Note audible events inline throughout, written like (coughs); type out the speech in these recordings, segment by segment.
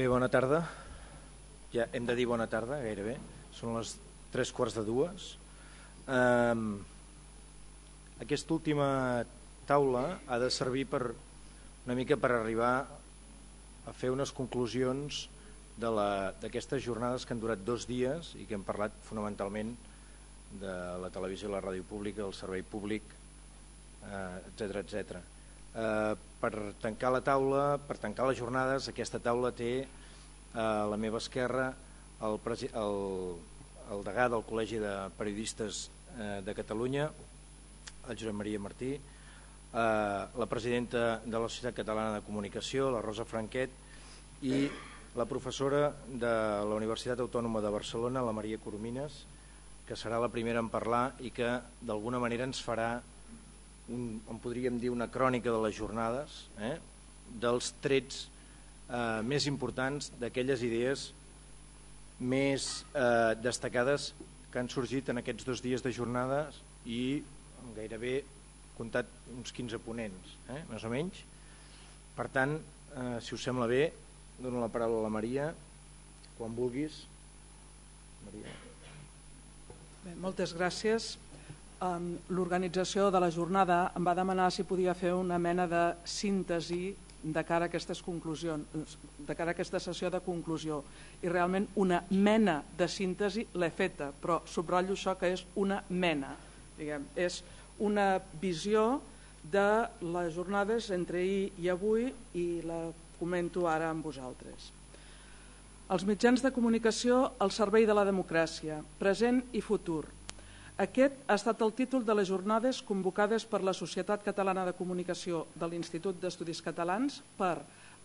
Bé, bona tarda. Ja hem de dir bona tarda, gairebé. Són les tres quarts de dues. Um, aquesta última taula ha de servir per una mica per arribar a fer unes conclusions d'aquestes jornades que han durat dos dies i que hem parlat fonamentalment de la televisió i la ràdio pública, del servei públic, etc eh, etc. Eh, per tancar la taula, per tancar les jornades, aquesta taula té a la meva esquerra el, el, el degà del Col·legi de Periodistes eh, de Catalunya, el Josep Maria Martí, eh, la presidenta de la Societat Catalana de Comunicació, la Rosa Franquet, i la professora de la Universitat Autònoma de Barcelona, la Maria Coromines, que serà la primera en parlar i que d'alguna manera ens farà un, en podríem dir una crònica de les jornades, eh? dels trets eh, més importants d'aquelles idees més eh, destacades que han sorgit en aquests dos dies de jornades i gairebé comptat uns 15 ponents, eh? més o menys. Per tant, eh, si us sembla bé, dono la paraula a la Maria, quan vulguis. Maria. Bé, moltes gràcies l'organització de la jornada em va demanar si podia fer una mena de síntesi de cara a aquestes conclusions, de cara a aquesta sessió de conclusió. I realment una mena de síntesi l'he feta, però subratllo això que és una mena. Diguem, és una visió de les jornades entre ahir i avui i la comento ara amb vosaltres. Els mitjans de comunicació al servei de la democràcia, present i futur, aquest ha estat el títol de les jornades convocades per la Societat Catalana de Comunicació de l'Institut d'Estudis Catalans per,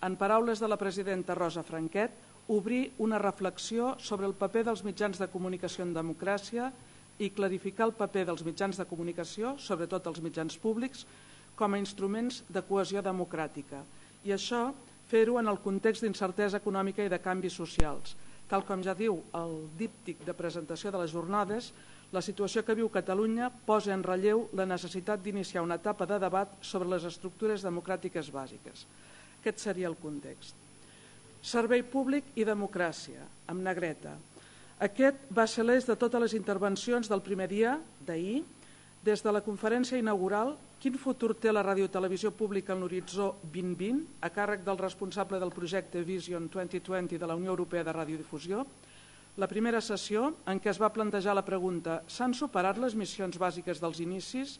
en paraules de la presidenta Rosa Franquet, obrir una reflexió sobre el paper dels mitjans de comunicació en democràcia i clarificar el paper dels mitjans de comunicació, sobretot els mitjans públics, com a instruments de cohesió democràtica. I això fer-ho en el context d'incertesa econòmica i de canvis socials. Tal com ja diu el díptic de presentació de les jornades, la situació que viu Catalunya posa en relleu la necessitat d'iniciar una etapa de debat sobre les estructures democràtiques bàsiques. Aquest seria el context. Servei públic i democràcia, amb negreta. Aquest va ser l'eix de totes les intervencions del primer dia, d'ahir, des de la conferència inaugural Quin futur té la radiotelevisió pública en l'horitzó 2020, a càrrec del responsable del projecte Vision 2020 de la Unió Europea de Radiodifusió, la primera sessió en què es va plantejar la pregunta s'han superat les missions bàsiques dels inicis,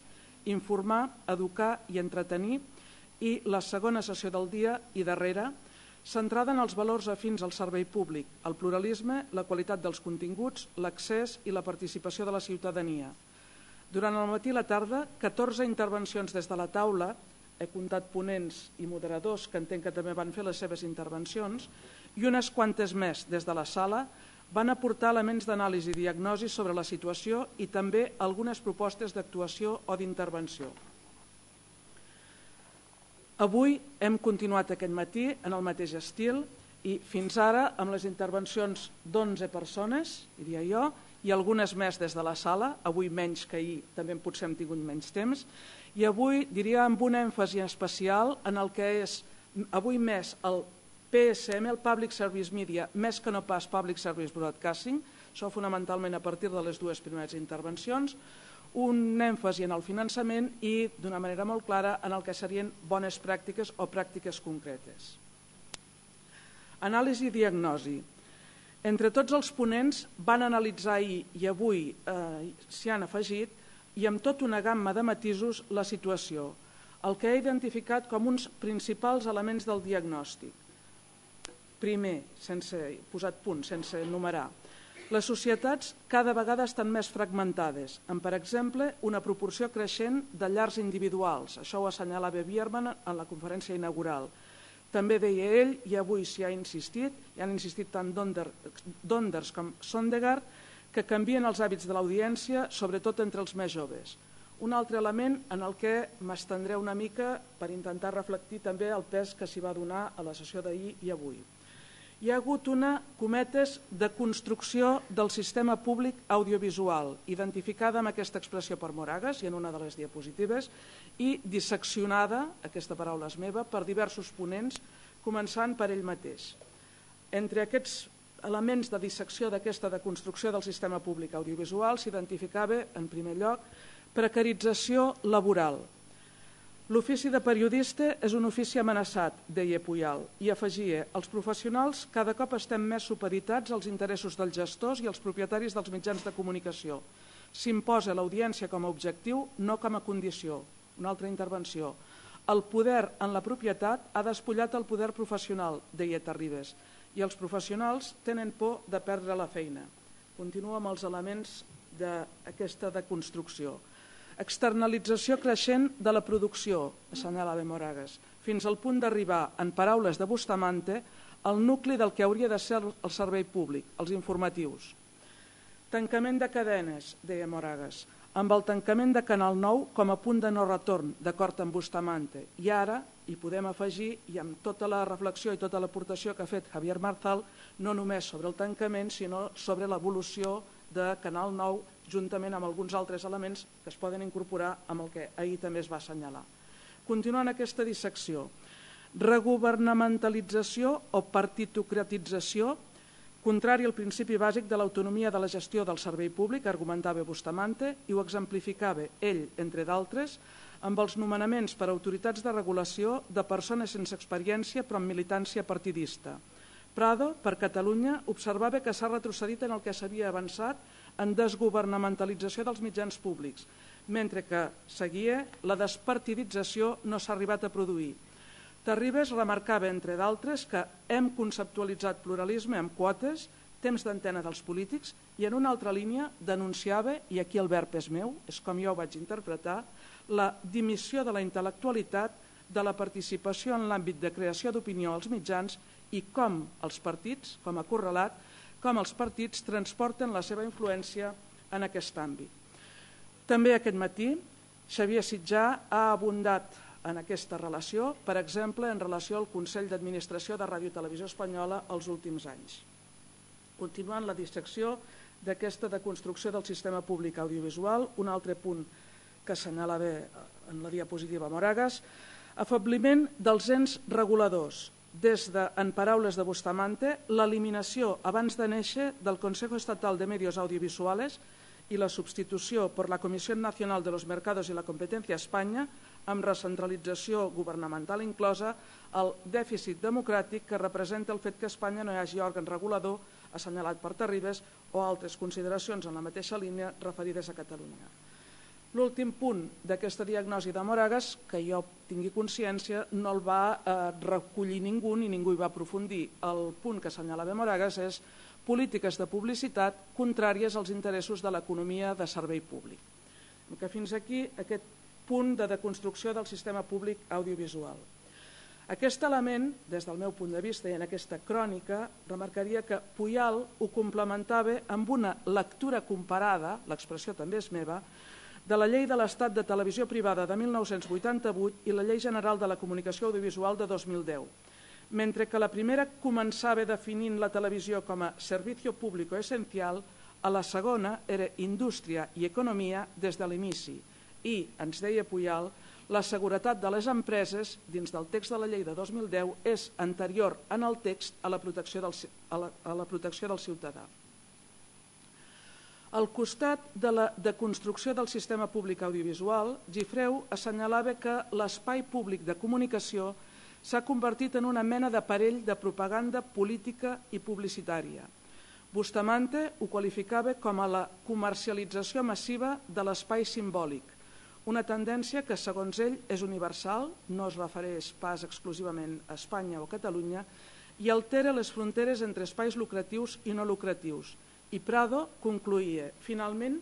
informar, educar i entretenir i la segona sessió del dia i darrere centrada en els valors afins al servei públic, el pluralisme, la qualitat dels continguts, l'accés i la participació de la ciutadania. Durant el matí i la tarda, 14 intervencions des de la taula, he comptat ponents i moderadors que entenc que també van fer les seves intervencions, i unes quantes més des de la sala, van aportar elements d'anàlisi i diagnosi sobre la situació i també algunes propostes d'actuació o d'intervenció. Avui hem continuat aquest matí en el mateix estil i fins ara amb les intervencions d'11 persones, diria jo, i algunes més des de la sala, avui menys que ahir, també potser hem tingut menys temps, i avui diria amb un èmfasi especial en el que és avui més el PSM, el Public Service Media, més que no pas Public Service Broadcasting, això fonamentalment a partir de les dues primeres intervencions, un èmfasi en el finançament i, d'una manera molt clara, en el que serien bones pràctiques o pràctiques concretes. Anàlisi i diagnosi. Entre tots els ponents van analitzar ahir i avui eh, s'hi han afegit i amb tot una gamma de matisos la situació, el que he identificat com uns principals elements del diagnòstic Primer, sense posat punt, sense enumerar, les societats cada vegada estan més fragmentades, amb, per exemple, una proporció creixent de llars individuals. Això ho assenyalava Bierman en la conferència inaugural. També deia ell, i avui s'hi ha insistit, i han insistit tant Donders com Sondegard, que canvien els hàbits de l'audiència, sobretot entre els més joves. Un altre element en el que m'estendré una mica per intentar reflectir també el pes que s'hi va donar a la sessió d'ahir i avui hi ha hagut una, cometes, de construcció del sistema públic audiovisual, identificada amb aquesta expressió per Moragas i en una de les diapositives, i disseccionada, aquesta paraula és meva, per diversos ponents, començant per ell mateix. Entre aquests elements de dissecció d'aquesta deconstrucció del sistema públic audiovisual s'identificava, en primer lloc, precarització laboral. L'ofici de periodista és un ofici amenaçat, deia Puyal, i afegia els professionals cada cop estem més supeditats als interessos dels gestors i els propietaris dels mitjans de comunicació. S'imposa l'audiència com a objectiu, no com a condició. Una altra intervenció. El poder en la propietat ha despullat el poder professional, deia Terribas, i els professionals tenen por de perdre la feina. Continua amb els elements d'aquesta deconstrucció. Externalització creixent de la producció, assenyalava Moragas, fins al punt d'arribar, en paraules de Bustamante, al nucli del que hauria de ser el servei públic, els informatius. Tancament de cadenes, deia Moragas, amb el tancament de Canal 9 com a punt de no retorn, d'acord amb Bustamante. I ara hi podem afegir, i amb tota la reflexió i tota l'aportació que ha fet Javier Marzal, no només sobre el tancament, sinó sobre l'evolució de Canal 9, juntament amb alguns altres elements que es poden incorporar amb el que ahir també es va assenyalar. Continuant aquesta dissecció, regovernamentalització o partitocratització Contrari al principi bàsic de l'autonomia de la gestió del servei públic, argumentava Bustamante, i ho exemplificava ell, entre d'altres, amb els nomenaments per autoritats de regulació de persones sense experiència però amb militància partidista. Prado, per Catalunya, observava que s'ha retrocedit en el que s'havia avançat en desgovernamentalització dels mitjans públics, mentre que seguia la despartidització no s'ha arribat a produir. Terribas remarcava, entre d'altres, que hem conceptualitzat pluralisme amb quotes, temps d'antena dels polítics, i en una altra línia denunciava, i aquí el verb és meu, és com jo ho vaig interpretar, la dimissió de la intel·lectualitat de la participació en l'àmbit de creació d'opinió als mitjans i com els partits, com a correlat, com els partits transporten la seva influència en aquest àmbit. També aquest matí Xavier Sitjà ha abundat en aquesta relació, per exemple, en relació al Consell d'Administració de Ràdio i Televisió Espanyola els últims anys. Continuant la dissecció d'aquesta deconstrucció del sistema públic audiovisual, un altre punt que assenyalava en la diapositiva Moragas, afabliment dels ens reguladors, des de, en paraules de Bustamante, l'eliminació abans de néixer del Consejo Estatal de Medios Audiovisuales i la substitució per la Comissió Nacional de los Mercados i la Competencia a Espanya amb recentralització governamental inclosa, el dèficit democràtic que representa el fet que a Espanya no hi hagi òrgan regulador assenyalat per Terribes o altres consideracions en la mateixa línia referides a Catalunya. L'últim punt d'aquesta diagnosi de Moragas, que jo tingui consciència, no el va eh, recollir ningú ni ningú hi va aprofundir. El punt que assenyalava Moragas és polítiques de publicitat contràries als interessos de l'economia de servei públic. Que fins aquí aquest punt de deconstrucció del sistema públic audiovisual. Aquest element, des del meu punt de vista i en aquesta crònica, remarcaria que Puyal ho complementava amb una lectura comparada, l'expressió també és meva, de la Llei de l'Estat de Televisió Privada de 1988 i la Llei General de la Comunicació Audiovisual de 2010. Mentre que la primera començava definint la televisió com a servicio público essencial, a la segona era indústria i economia des de l'inici, i, ens deia Puyal, la seguretat de les empreses, dins del text de la llei de 2010, és anterior en el text a la protecció del, a la, a la protecció del ciutadà. Al costat de la deconstrucció del sistema públic audiovisual, Gifreu assenyalava que l'espai públic de comunicació s'ha convertit en una mena d'aparell de propaganda política i publicitària. Bustamante ho qualificava com a la comercialització massiva de l'espai simbòlic, una tendència que, segons ell, és universal, no es refereix pas exclusivament a Espanya o Catalunya, i altera les fronteres entre espais lucratius i no lucratius. I Prado concluïa, finalment,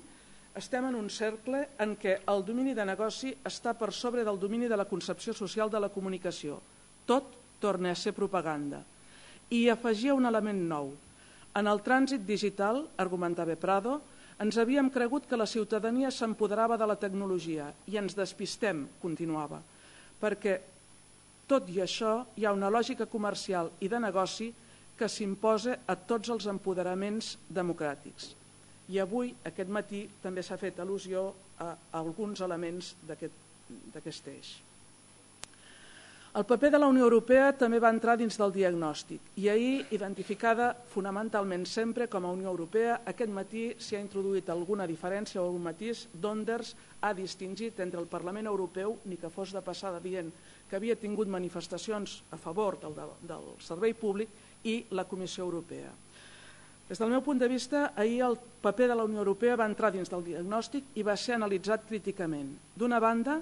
estem en un cercle en què el domini de negoci està per sobre del domini de la concepció social de la comunicació. Tot torna a ser propaganda. I afegia un element nou. En el trànsit digital, argumentava Prado, ens havíem cregut que la ciutadania s'empoderava de la tecnologia i ens despistem, continuava, perquè tot i això hi ha una lògica comercial i de negoci que s'imposa a tots els empoderaments democràtics. I avui, aquest matí, també s'ha fet al·lusió a alguns elements d'aquest eix. El paper de la Unió Europea també va entrar dins del diagnòstic i ahir, identificada fonamentalment sempre com a Unió Europea, aquest matí s'hi ha introduït alguna diferència o algun matís. Donders ha distingit entre el Parlament Europeu, ni que fos de passada dient que havia tingut manifestacions a favor del, del servei públic, i la Comissió Europea. Des del meu punt de vista, ahir el paper de la Unió Europea va entrar dins del diagnòstic i va ser analitzat críticament. D'una banda,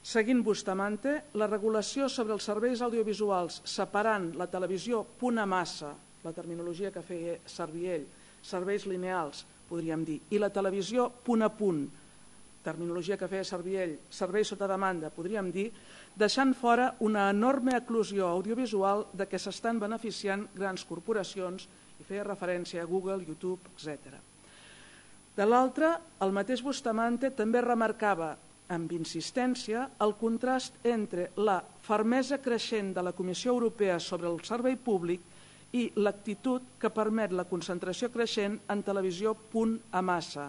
Seguint Bustamante, la regulació sobre els serveis audiovisuals separant la televisió punt a massa, la terminologia que feia servir ell, serveis lineals, podríem dir, i la televisió punt a punt, terminologia que feia servir ell, serveis sota demanda, podríem dir, deixant fora una enorme eclusió audiovisual de què s'estan beneficiant grans corporacions, i feia referència a Google, YouTube, etc. De l'altra, el mateix Bustamante també remarcava amb insistència el contrast entre la fermesa creixent de la Comissió Europea sobre el servei públic i l'actitud que permet la concentració creixent en televisió punt a massa,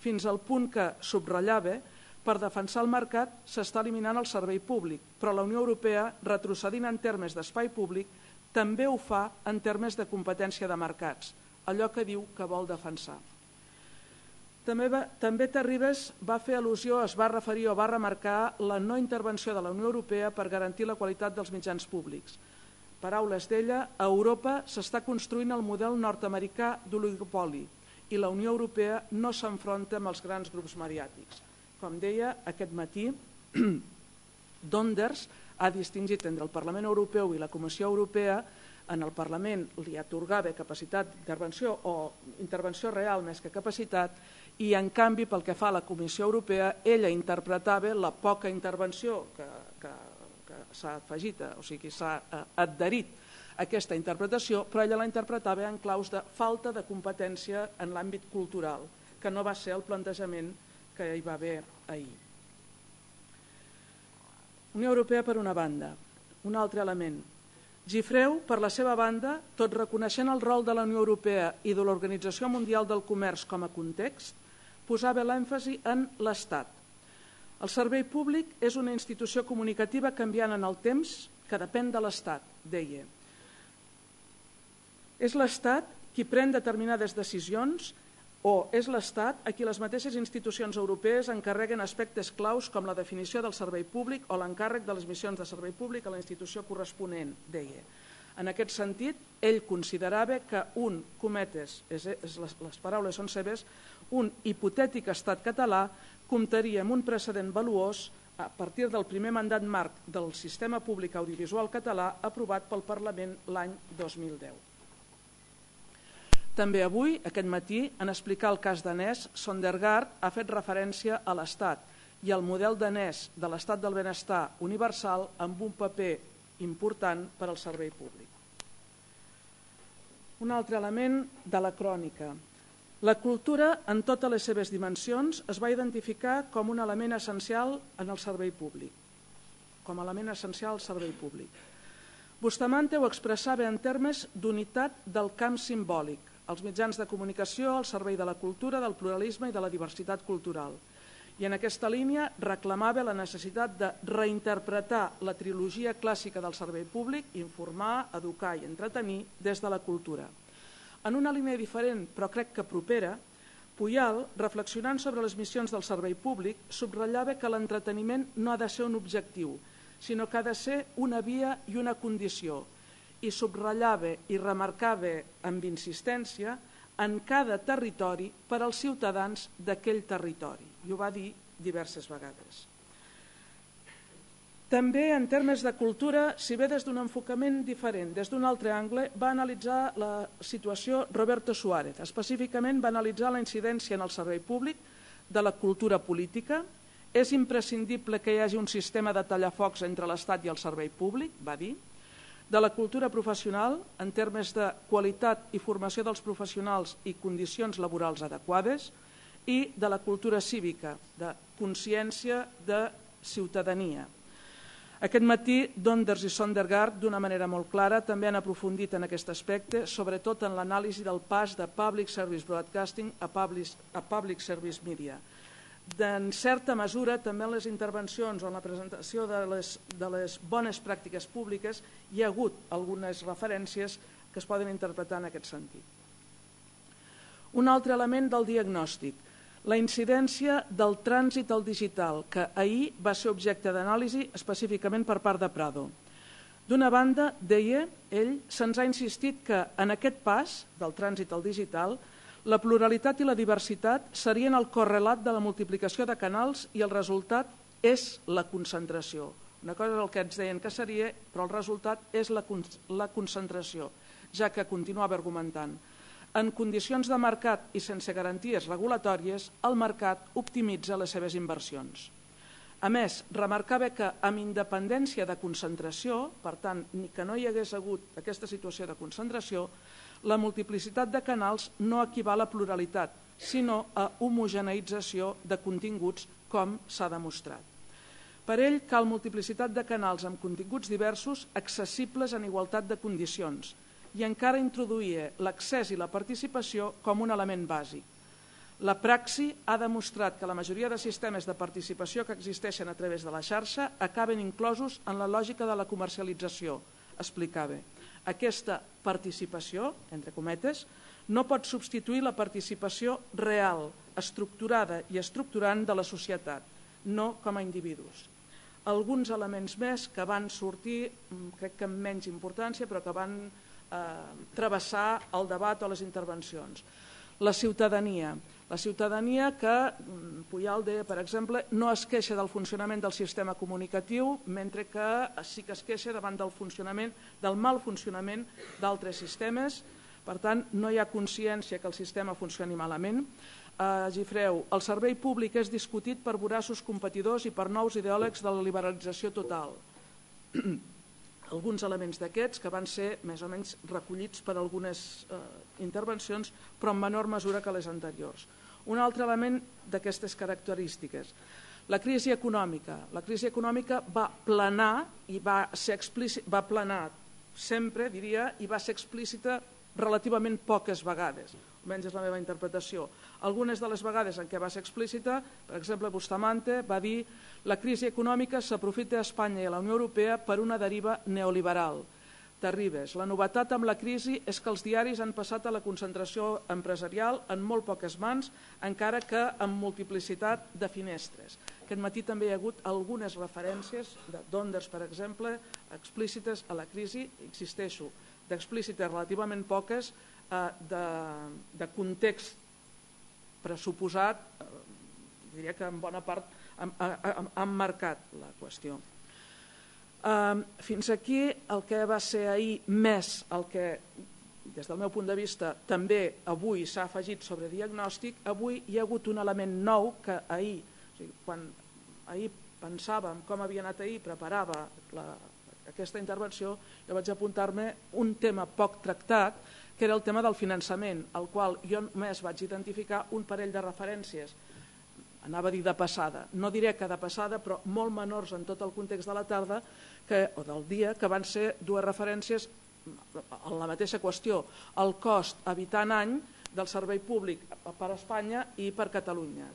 fins al punt que, subratllava, per defensar el mercat s'està eliminant el servei públic, però la Unió Europea, retrocedint en termes d'espai públic, també ho fa en termes de competència de mercats, allò que diu que vol defensar. També, va, també Terribas va fer al·lusió, es va referir o va remarcar la no intervenció de la Unió Europea per garantir la qualitat dels mitjans públics. Paraules d'ella, a Europa s'està construint el model nord-americà d'oligopoli i la Unió Europea no s'enfronta amb els grans grups mediàtics. Com deia aquest matí, (clears throat) Donders ha distingit entre el Parlament Europeu i la Comissió Europea. En el Parlament li atorgava capacitat d'intervenció o intervenció real més que capacitat i en canvi pel que fa a la Comissió Europea ella interpretava la poca intervenció que, que, que s'ha afegit, o sigui s'ha eh, adherit a aquesta interpretació, però ella la interpretava en claus de falta de competència en l'àmbit cultural, que no va ser el plantejament que hi va haver ahir. Unió Europea per una banda. Un altre element. Gifreu, per la seva banda, tot reconeixent el rol de la Unió Europea i de l'Organització Mundial del Comerç com a context, posava l'èmfasi en l'Estat. El servei públic és una institució comunicativa canviant en el temps que depèn de l'Estat, deia. És l'Estat qui pren determinades decisions o és l'Estat a qui les mateixes institucions europees encarreguen aspectes claus com la definició del servei públic o l'encàrrec de les missions de servei públic a la institució corresponent, deia. En aquest sentit, ell considerava que un, cometes, és, és les, les paraules són seves, un hipotètic estat català comptaria amb un precedent valuós a partir del primer mandat marc del sistema públic audiovisual català aprovat pel Parlament l'any 2010. També avui, aquest matí, en explicar el cas danès, Sondergaard ha fet referència a l'Estat i al model danès de l'Estat del benestar universal amb un paper important per al servei públic. Un altre element de la crònica, la cultura, en totes les seves dimensions, es va identificar com un element essencial en el servei públic, com a element essencial al servei públic. Bustamante ho expressava en termes d'unitat del camp simbòlic, els mitjans de comunicació, el servei de la cultura, del pluralisme i de la diversitat cultural. I en aquesta línia reclamava la necessitat de reinterpretar la trilogia clàssica del servei públic, informar, educar i entretenir des de la cultura. En una línia diferent, però crec que propera, Puyal, reflexionant sobre les missions del servei públic, subratllava que l'entreteniment no ha de ser un objectiu, sinó que ha de ser una via i una condició, i subratllava i remarcava amb insistència en cada territori per als ciutadans d'aquell territori. I ho va dir diverses vegades. També en termes de cultura, si bé des d'un enfocament diferent, des d'un altre angle, va analitzar la situació Roberto Suárez. Específicament va analitzar la incidència en el servei públic de la cultura política. És imprescindible que hi hagi un sistema de tallafocs entre l'Estat i el servei públic, va dir. De la cultura professional, en termes de qualitat i formació dels professionals i condicions laborals adequades, i de la cultura cívica, de consciència de ciutadania. Aquest matí, Donders i Sondergaard, d'una manera molt clara, també han aprofundit en aquest aspecte, sobretot en l'anàlisi del pas de Public Service Broadcasting a Public, a public Service Media. En certa mesura també en les intervencions o en la presentació de les, de les bones pràctiques públiques hi ha hagut algunes referències que es poden interpretar en aquest sentit. Un altre element del diagnòstic, la incidència del trànsit al digital, que ahir va ser objecte d'anàlisi específicament per part de Prado. D'una banda, deia ell, se'ns ha insistit que en aquest pas del trànsit al digital la pluralitat i la diversitat serien el correlat de la multiplicació de canals i el resultat és la concentració. Una cosa és el que ens deien que seria, però el resultat és la, la concentració, ja que continuava argumentant. En condicions de mercat i sense garanties regulatòries, el mercat optimitza les seves inversions. A més, remarcava que amb independència de concentració, per tant, ni que no hi hagués hagut aquesta situació de concentració, la multiplicitat de canals no equival a pluralitat, sinó a homogeneïtzació de continguts, com s'ha demostrat. Per ell cal multiplicitat de canals amb continguts diversos accessibles en igualtat de condicions i encara introduïa l'accés i la participació com un element bàsic. La praxi ha demostrat que la majoria de sistemes de participació que existeixen a través de la xarxa acaben inclosos en la lògica de la comercialització, explicava. Aquesta participació, entre cometes, no pot substituir la participació real, estructurada i estructurant de la societat, no com a individus. Alguns elements més que van sortir, mm, crec que amb menys importància, però que van eh, travessar el debat o les intervencions. La ciutadania. La ciutadania que, mm, Puyal deia, per exemple, no es queixa del funcionament del sistema comunicatiu, mentre que sí que es queixa davant del funcionament del mal funcionament d'altres sistemes. Per tant, no hi ha consciència que el sistema funcioni malament. Eh, Gifreu, el servei públic és discutit per voraços competidors i per nous ideòlegs de la liberalització total. (clears throat) alguns elements d'aquests que van ser més o menys recollits per algunes eh, intervencions, però en menor mesura que les anteriors. Un altre element d'aquestes característiques, la crisi econòmica. La crisi econòmica va planar i va ser explícit, va planar sempre, diria, i va ser explícita relativament poques vegades, almenys és la meva interpretació. Algunes de les vegades en què va ser explícita, per exemple, Bustamante va dir la crisi econòmica s'aprofita a Espanya i a la Unió Europea per una deriva neoliberal. Terribes. La novetat amb la crisi és que els diaris han passat a la concentració empresarial en molt poques mans, encara que amb multiplicitat de finestres. Aquest matí també hi ha hagut algunes referències de Donders, per exemple, explícites a la crisi, existeixo, d'explícites relativament poques, eh, de, de context pressuposat, eh, diria que en bona part han marcat la qüestió. Fins aquí el que va ser ahir més el que, des del meu punt de vista, també avui s'ha afegit sobre diagnòstic, avui hi ha hagut un element nou que ahir, o sigui, quan ahir pensàvem com havia anat ahir, preparava la, aquesta intervenció, jo vaig apuntar-me un tema poc tractat, que era el tema del finançament, al qual jo només vaig identificar un parell de referències anava a dir de passada, no diré que de passada, però molt menors en tot el context de la tarda que, o del dia, que van ser dues referències en la mateixa qüestió, el cost habitant any del servei públic per a Espanya i per Catalunya.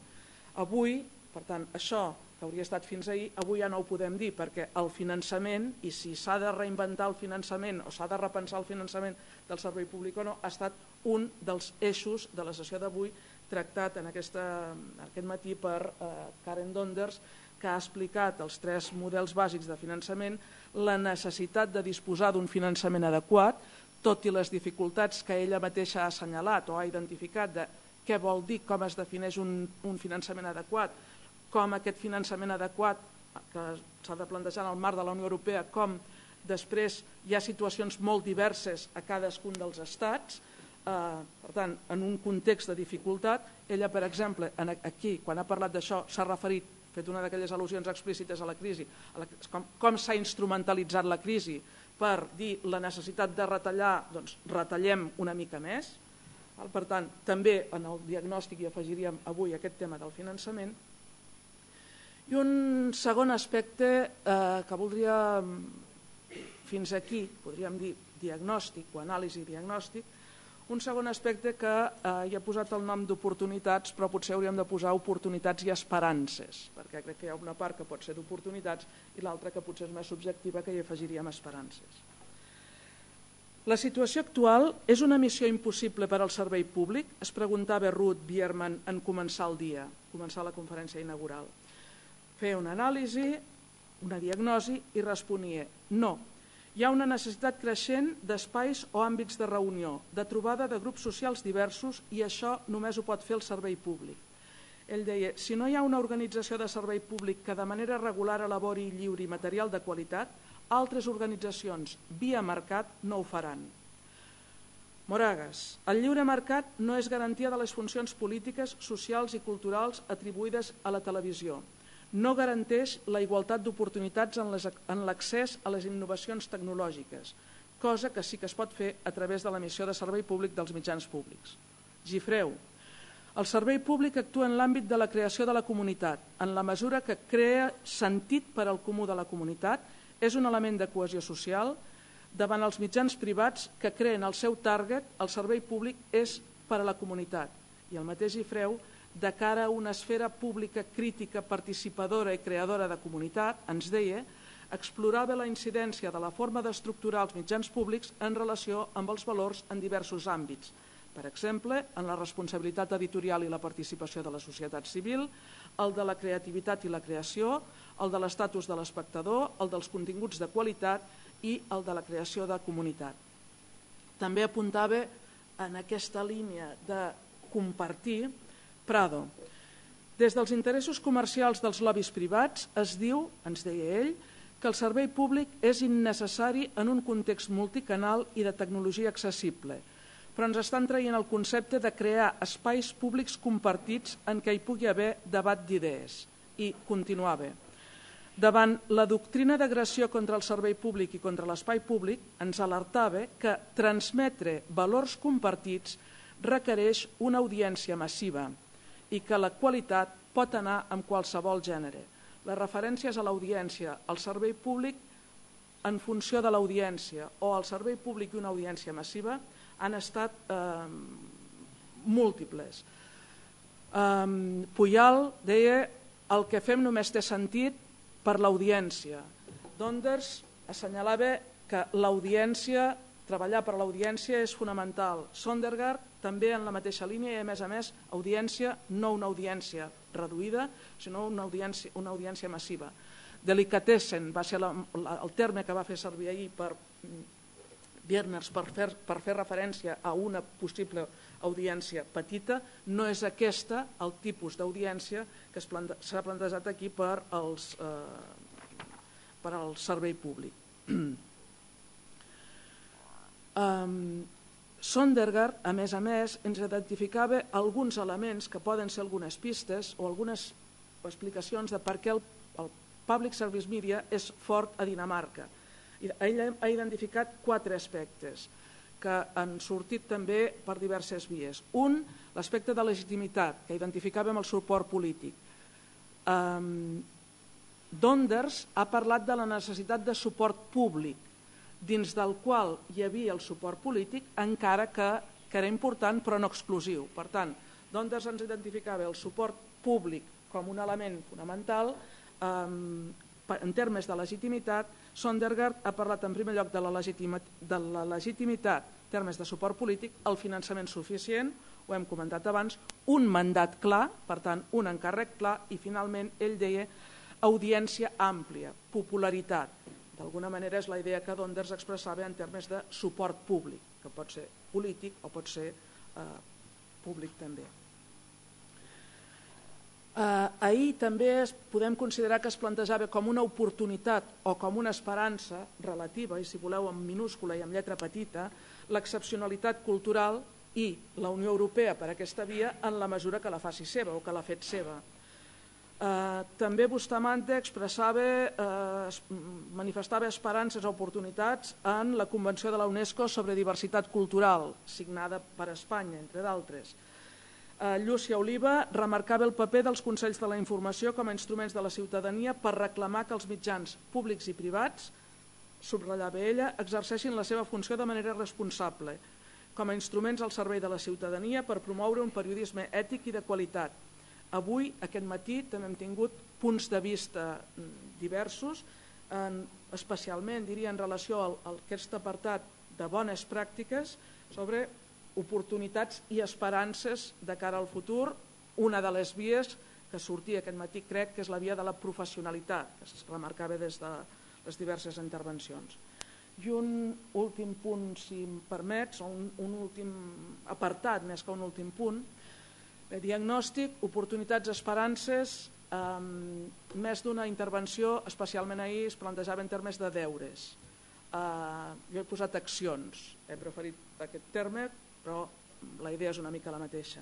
Avui, per tant, això que hauria estat fins ahir, avui ja no ho podem dir perquè el finançament, i si s'ha de reinventar el finançament o s'ha de repensar el finançament del servei públic o no, ha estat un dels eixos de la sessió d'avui tractat en, aquesta, aquest matí per eh, Karen Donders, que ha explicat els tres models bàsics de finançament, la necessitat de disposar d'un finançament adequat, tot i les dificultats que ella mateixa ha assenyalat o ha identificat de què vol dir, com es defineix un, un finançament adequat, com aquest finançament adequat que s'ha de plantejar en el marc de la Unió Europea, com després hi ha situacions molt diverses a cadascun dels estats, per tant, en un context de dificultat, ella, per exemple, aquí, quan ha parlat d'això, s'ha referit, fet una d'aquelles al·lusions explícites a la crisi, a com, com s'ha instrumentalitzat la crisi per dir la necessitat de retallar, doncs retallem una mica més. Per tant, també en el diagnòstic hi afegiríem avui aquest tema del finançament. I un segon aspecte eh, que voldria, fins aquí, podríem dir diagnòstic o anàlisi diagnòstic, Un segon aspecte que eh, hi ha posat el nom d'oportunitats, però potser hauríem de posar oportunitats i esperances, perquè crec que hi ha una part que pot ser d'oportunitats i l'altra que potser és més subjectiva que hi afegiríem esperances. La situació actual és una missió impossible per al servei públic? Es preguntava Ruth Bierman en començar el dia, començar la conferència inaugural. Feia una anàlisi, una diagnosi i responia no, hi ha una necessitat creixent d'espais o àmbits de reunió, de trobada de grups socials diversos i això només ho pot fer el servei públic. Ell deia, si no hi ha una organització de servei públic que de manera regular elabori i material de qualitat, altres organitzacions via mercat no ho faran. Moragas, el lliure mercat no és garantia de les funcions polítiques, socials i culturals atribuïdes a la televisió no garanteix la igualtat d'oportunitats en l'accés a les innovacions tecnològiques, cosa que sí que es pot fer a través de l'emissió de servei públic dels mitjans públics. Gifreu. El servei públic actua en l'àmbit de la creació de la comunitat. En la mesura que crea sentit per al comú de la comunitat, és un element de cohesió social. Davant els mitjans privats que creen el seu target, el servei públic és per a la comunitat. I el mateix Gifreu de cara a una esfera pública crítica, participadora i creadora de comunitat, ens deia, explorava la incidència de la forma d'estructurar els mitjans públics en relació amb els valors en diversos àmbits. Per exemple, en la responsabilitat editorial i la participació de la societat civil, el de la creativitat i la creació, el de l'estatus de l'espectador, el dels continguts de qualitat i el de la creació de comunitat. També apuntava en aquesta línia de compartir Prado. Des dels interessos comercials dels lobbies privats es diu, ens deia ell, que el servei públic és innecessari en un context multicanal i de tecnologia accessible, però ens estan traient el concepte de crear espais públics compartits en què hi pugui haver debat d'idees. I continuava. Davant la doctrina d'agressió contra el servei públic i contra l'espai públic, ens alertava que transmetre valors compartits requereix una audiència massiva, i que la qualitat pot anar amb qualsevol gènere. Les referències a l'audiència, al servei públic en funció de l'audiència o al servei públic i una audiència massiva han estat eh, múltiples. Eh, Puyal deia el que fem només té sentit per l'audiència. Donders assenyalava que l'audiència, treballar per l'audiència és fonamental. Sondergaard també en la mateixa línia i a més a més audiència, no una audiència reduïda, sinó una audiència, una audiència massiva. Delicatessen va ser la, la, el terme que va fer servir ahir per Bierners per fer, per fer referència a una possible audiència petita, no és aquesta el tipus d'audiència que s'ha plante, plantejat aquí per, als, eh, per al servei públic. (clears throat) um, Sondergaard, a més a més, ens identificava alguns elements que poden ser algunes pistes o algunes explicacions de per què el, el Public Service Media és fort a Dinamarca. Ell ha identificat quatre aspectes que han sortit també per diverses vies. Un, l'aspecte de legitimitat, que identificàvem el suport polític. Um, Donders ha parlat de la necessitat de suport públic dins del qual hi havia el suport polític, encara que, que era important però no exclusiu. Per tant, Donders ens identificava el suport públic com un element fonamental eh, en termes de legitimitat, Sondergaard ha parlat en primer lloc de la, de la legitimitat en termes de suport polític, el finançament suficient, ho hem comentat abans, un mandat clar, per tant, un encàrrec clar, i finalment ell deia audiència àmplia, popularitat, D'alguna manera és la idea que Donders expressava en termes de suport públic, que pot ser polític o pot ser eh, públic també. Eh, ahir també es, podem considerar que es plantejava com una oportunitat o com una esperança relativa, i si voleu en minúscula i en lletra petita, l'excepcionalitat cultural i la Unió Europea per aquesta via en la mesura que la faci seva o que l'ha fet seva. Eh, també Bustamante expressava, eh, manifestava esperances o oportunitats en la Convenció de la UNESCO sobre diversitat cultural, signada per Espanya, entre d'altres. Eh, Llúcia Oliva remarcava el paper dels Consells de la Informació com a instruments de la ciutadania per reclamar que els mitjans públics i privats, subratllava ella, exerceixin la seva funció de manera responsable, com a instruments al servei de la ciutadania per promoure un periodisme ètic i de qualitat. Avui, aquest matí, també hem tingut punts de vista mm, diversos, en, especialment, diria, en relació al, al aquest apartat de bones pràctiques sobre oportunitats i esperances de cara al futur. Una de les vies que sortia aquest matí crec que és la via de la professionalitat, que es remarcava des de les diverses intervencions. I un últim punt, si em permets, un, un últim apartat més que un últim punt, de diagnòstic, oportunitats, esperances, eh, més d'una intervenció, especialment ahir es plantejava en termes de deures. Eh, jo he posat accions, he preferit aquest terme, però la idea és una mica la mateixa.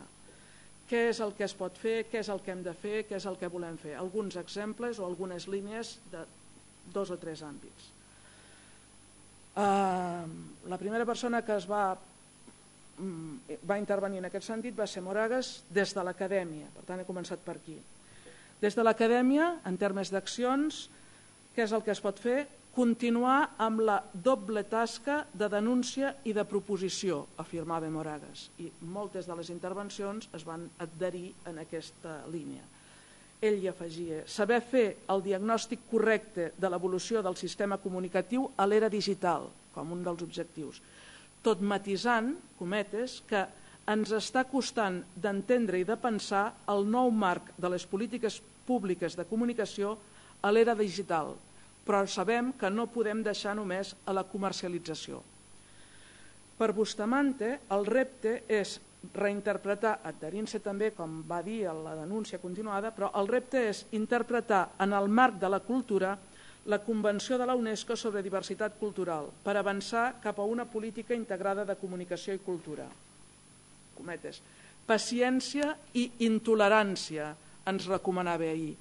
Què és el que es pot fer, què és el que hem de fer, què és el que volem fer. Alguns exemples o algunes línies de dos o tres àmbits. Uh, la primera persona que es va, va intervenir en aquest sentit va ser Moragas des de l'acadèmia, per tant he començat per aquí. Des de l'acadèmia, en termes d'accions, què és el que es pot fer? Continuar amb la doble tasca de denúncia i de proposició, afirmava Moragas, i moltes de les intervencions es van adherir en aquesta línia ell hi afegia, saber fer el diagnòstic correcte de l'evolució del sistema comunicatiu a l'era digital, com un dels objectius, tot matisant, cometes, que ens està costant d'entendre i de pensar el nou marc de les polítiques públiques de comunicació a l'era digital, però sabem que no podem deixar només a la comercialització. Per Bustamante, el repte és reinterpretar, adherint-se també, com va dir la denúncia continuada, però el repte és interpretar en el marc de la cultura la Convenció de la UNESCO sobre diversitat cultural per avançar cap a una política integrada de comunicació i cultura. Cometes. Paciència i intolerància, ens recomanava ahir.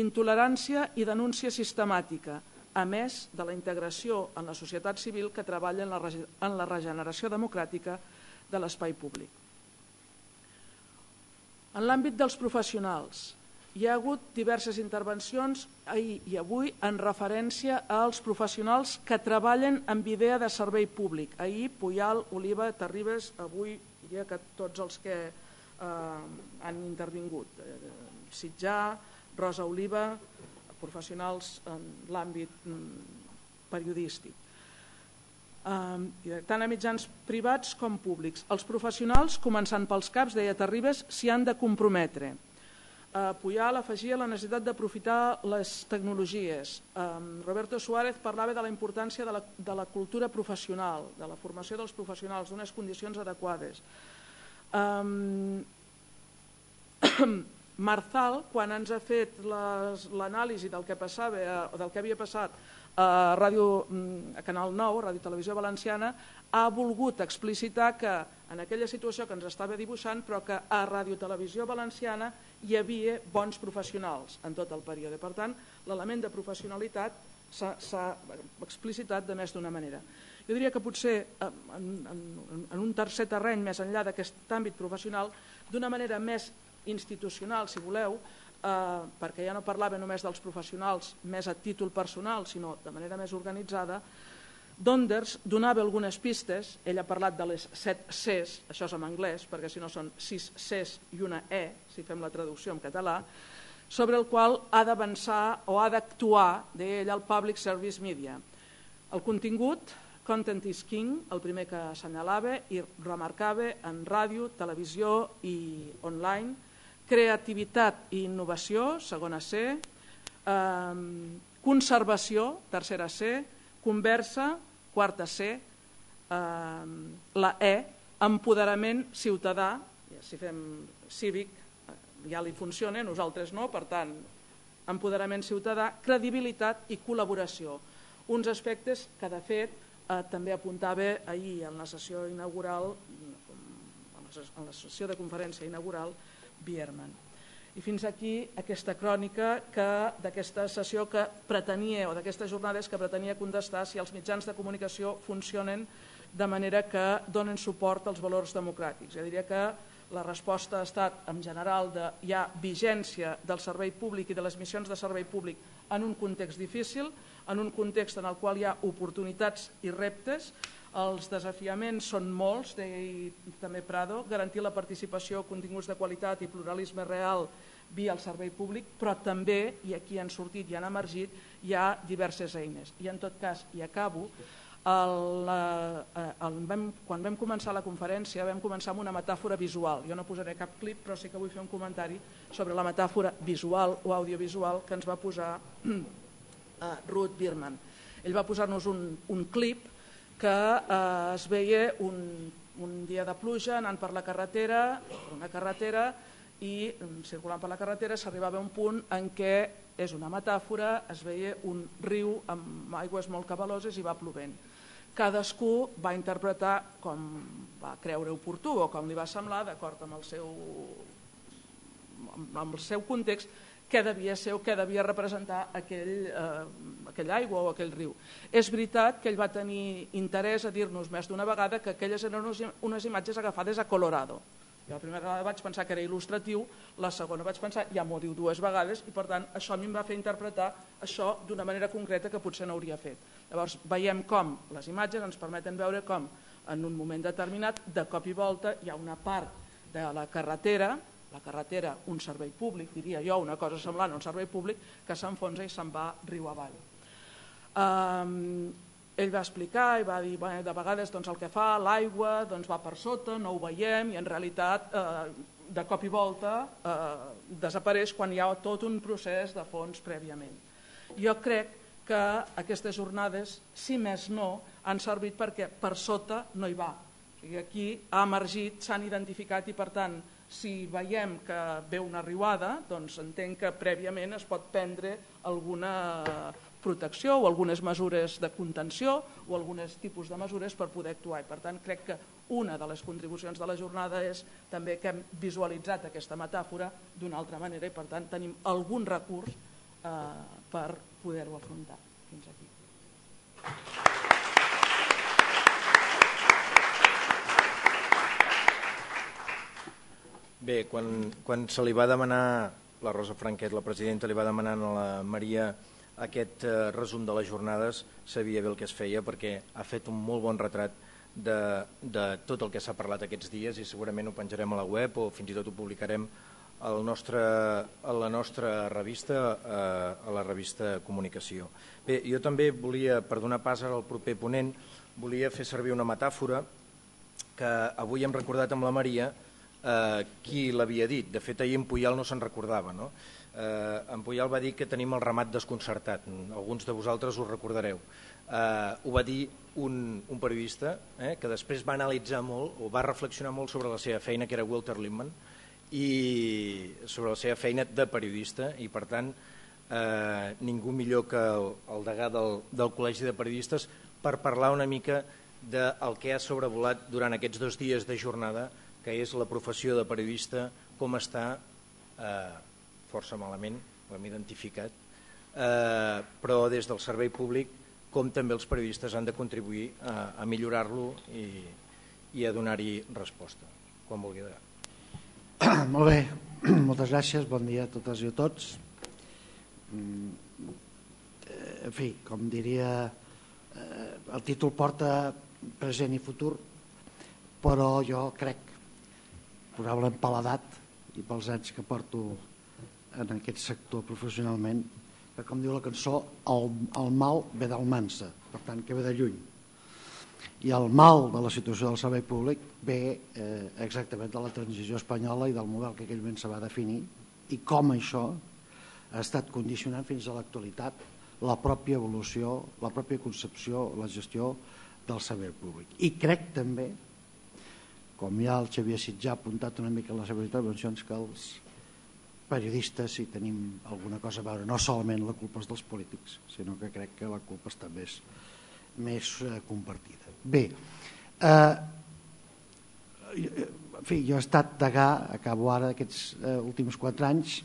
Intolerància i denúncia sistemàtica, a més de la integració en la societat civil que treballa en la regeneració democràtica de l'espai públic. En l'àmbit dels professionals, hi ha hagut diverses intervencions ahir i avui en referència als professionals que treballen amb idea de servei públic. Ahir, Puyal, Oliva, Terribas, avui diria que tots els que eh, han intervingut. Eh, Sitjà, Rosa Oliva, professionals en l'àmbit mm, periodístic tant a mitjans privats com públics. Els professionals, començant pels CAPs, deia Terribas, s'hi han de comprometre. Uh, Puyal afegia la necessitat d'aprofitar les tecnologies. Roberto Suárez parlava de la importància de la, de la cultura professional, de la formació dels professionals, d'unes condicions adequades. Um, (coughs) Marzal, quan ens ha fet l'anàlisi del que passava, o del que havia passat a Ràdio mm, a Canal 9, Ràdio Televisió Valenciana, ha volgut explicitar que en aquella situació que ens estava dibuixant, però que a Ràdio Televisió Valenciana hi havia bons professionals en tot el període. Per tant, l'element de professionalitat s'ha explicitat de més d'una manera. Jo diria que potser en, en, en un tercer terreny, més enllà d'aquest àmbit professional, d'una manera més institucional, si voleu, eh, perquè ja no parlava només dels professionals més a títol personal, sinó de manera més organitzada, Donders donava algunes pistes, ell ha parlat de les set Cs, això és en anglès, perquè si no són sis Cs i una E, si fem la traducció en català, sobre el qual ha d'avançar o ha d'actuar d'ell el Public Service Media. El contingut, Content is King, el primer que assenyalava i remarcava en ràdio, televisió i online, creativitat i innovació, segona C, eh, conservació, tercera C, conversa, quarta C, eh, la E, empoderament ciutadà, si fem cívic ja li funciona, nosaltres no, per tant, empoderament ciutadà, credibilitat i col·laboració. Uns aspectes que, de fet, eh, també apuntava ahir en la sessió inaugural, en la sessió de conferència inaugural, Bierman. I fins aquí aquesta crònica d'aquesta sessió que pretenia, o d'aquestes jornades que pretenia contestar si els mitjans de comunicació funcionen de manera que donen suport als valors democràtics. Jo diria que la resposta ha estat en general de hi ha vigència del servei públic i de les missions de servei públic en un context difícil, en un context en el qual hi ha oportunitats i reptes. Els desafiaments són molts, deia també Prado, garantir la participació, continguts de qualitat i pluralisme real via el servei públic, però també, i aquí han sortit i han emergit, hi ha diverses eines. I en tot cas, i acabo, el, eh, el, vam, quan vam començar la conferència vam començar amb una metàfora visual. Jo no posaré cap clip, però sí que vull fer un comentari sobre la metàfora visual o audiovisual que ens va posar (clears throat) eh, Ruth Birman. Ell va posar-nos un, un clip que eh, es veia un, un dia de pluja anant per la carretera, una carretera, i mm, circulant per la carretera s'arribava a un punt en què és una metàfora, es veia un riu amb aigües molt cabaloses i va plovent. Cadascú va interpretar com va creure oportú o com li va semblar, d'acord amb, el seu, amb el seu context, què devia ser o què devia representar aquell, eh, aquella aigua o aquell riu. És veritat que ell va tenir interès a dir-nos més d'una vegada que aquelles eren unes imatges agafades a Colorado. Jo la primera vegada vaig pensar que era il·lustratiu, la segona vaig pensar, ja m'ho diu dues vegades, i per tant això a mi em va fer interpretar això d'una manera concreta que potser no hauria fet. Llavors veiem com les imatges ens permeten veure com en un moment determinat, de cop i volta, hi ha una part de la carretera la carretera, un servei públic, diria jo, una cosa semblant a un servei públic, que s'enfonsa i se'n va riu avall. Um, ell va explicar i va dir bueno, de vegades doncs, el que fa l'aigua doncs, va per sota, no ho veiem i en realitat eh, de cop i volta eh, desapareix quan hi ha tot un procés de fons prèviament. Jo crec que aquestes jornades, si més no, han servit perquè per sota no hi va. Sigui, aquí ha emergit, s'han identificat i per tant si veiem que ve una riuada, doncs entenc que prèviament es pot prendre alguna protecció o algunes mesures de contenció o alguns tipus de mesures per poder actuar. I per tant, crec que una de les contribucions de la jornada és també que hem visualitzat aquesta metàfora d'una altra manera i per tant tenim algun recurs eh, per poder-ho afrontar. Fins aquí. Bé, quan, quan se li va demanar, la Rosa Franquet, la presidenta, li va demanar a la Maria aquest eh, resum de les jornades, sabia bé el que es feia perquè ha fet un molt bon retrat de, de tot el que s'ha parlat aquests dies i segurament ho penjarem a la web o fins i tot ho publicarem al nostre, a la nostra revista, eh, a la revista Comunicació. Bé, jo també volia, per donar pas al proper ponent, volia fer servir una metàfora que avui hem recordat amb la Maria, eh, qui l'havia dit. De fet, ahir en Puyal no se'n recordava. No? Eh, en Puyal va dir que tenim el ramat desconcertat. Alguns de vosaltres ho recordareu. Eh, ho va dir un, un periodista eh, que després va analitzar molt o va reflexionar molt sobre la seva feina, que era Walter Lippmann, i sobre la seva feina de periodista i per tant eh, ningú millor que el, el degà del, del Col·legi de Periodistes per parlar una mica del que ha sobrevolat durant aquests dos dies de jornada que és la professió de periodista, com està, eh, força malament, ho hem identificat, eh, però des del servei públic com també els periodistes han de contribuir a, millorar-lo i, i a donar-hi resposta, quan vulgui. (coughs) Molt bé, (coughs) moltes gràcies, bon dia a totes i a tots. Mm, en fi, com diria, eh, el títol porta present i futur, però jo crec probablement per l'edat i pels anys que porto en aquest sector professionalment, que com diu la cançó, el, el mal ve del mansa, per tant que ve de lluny. I el mal de la situació del servei públic ve eh, exactament de la transició espanyola i del model que aquell moment se va definir i com això ha estat condicionant fins a l'actualitat la pròpia evolució, la pròpia concepció, la gestió del servei públic. I crec també com ja el Xavier Sitjà ha apuntat una mica en les seves intervencions, que els periodistes si tenim alguna cosa a veure, no solament la culpa és dels polítics, sinó que crec que la culpa està més, més eh, compartida. Bé, eh, en fi, jo he estat degà, acabo ara aquests eh, últims quatre anys,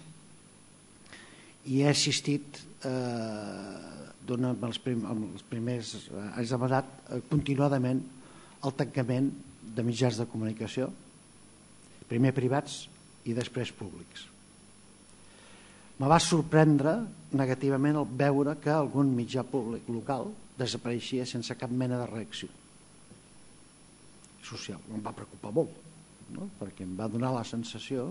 i he assistit eh, els, prim, els primers anys de mandat eh, continuadament al tancament de mitjans de comunicació, primer privats i després públics. Me va sorprendre negativament el veure que algun mitjà públic local desapareixia sense cap mena de reacció. social. Em va preocupar molt, no? perquè em va donar la sensació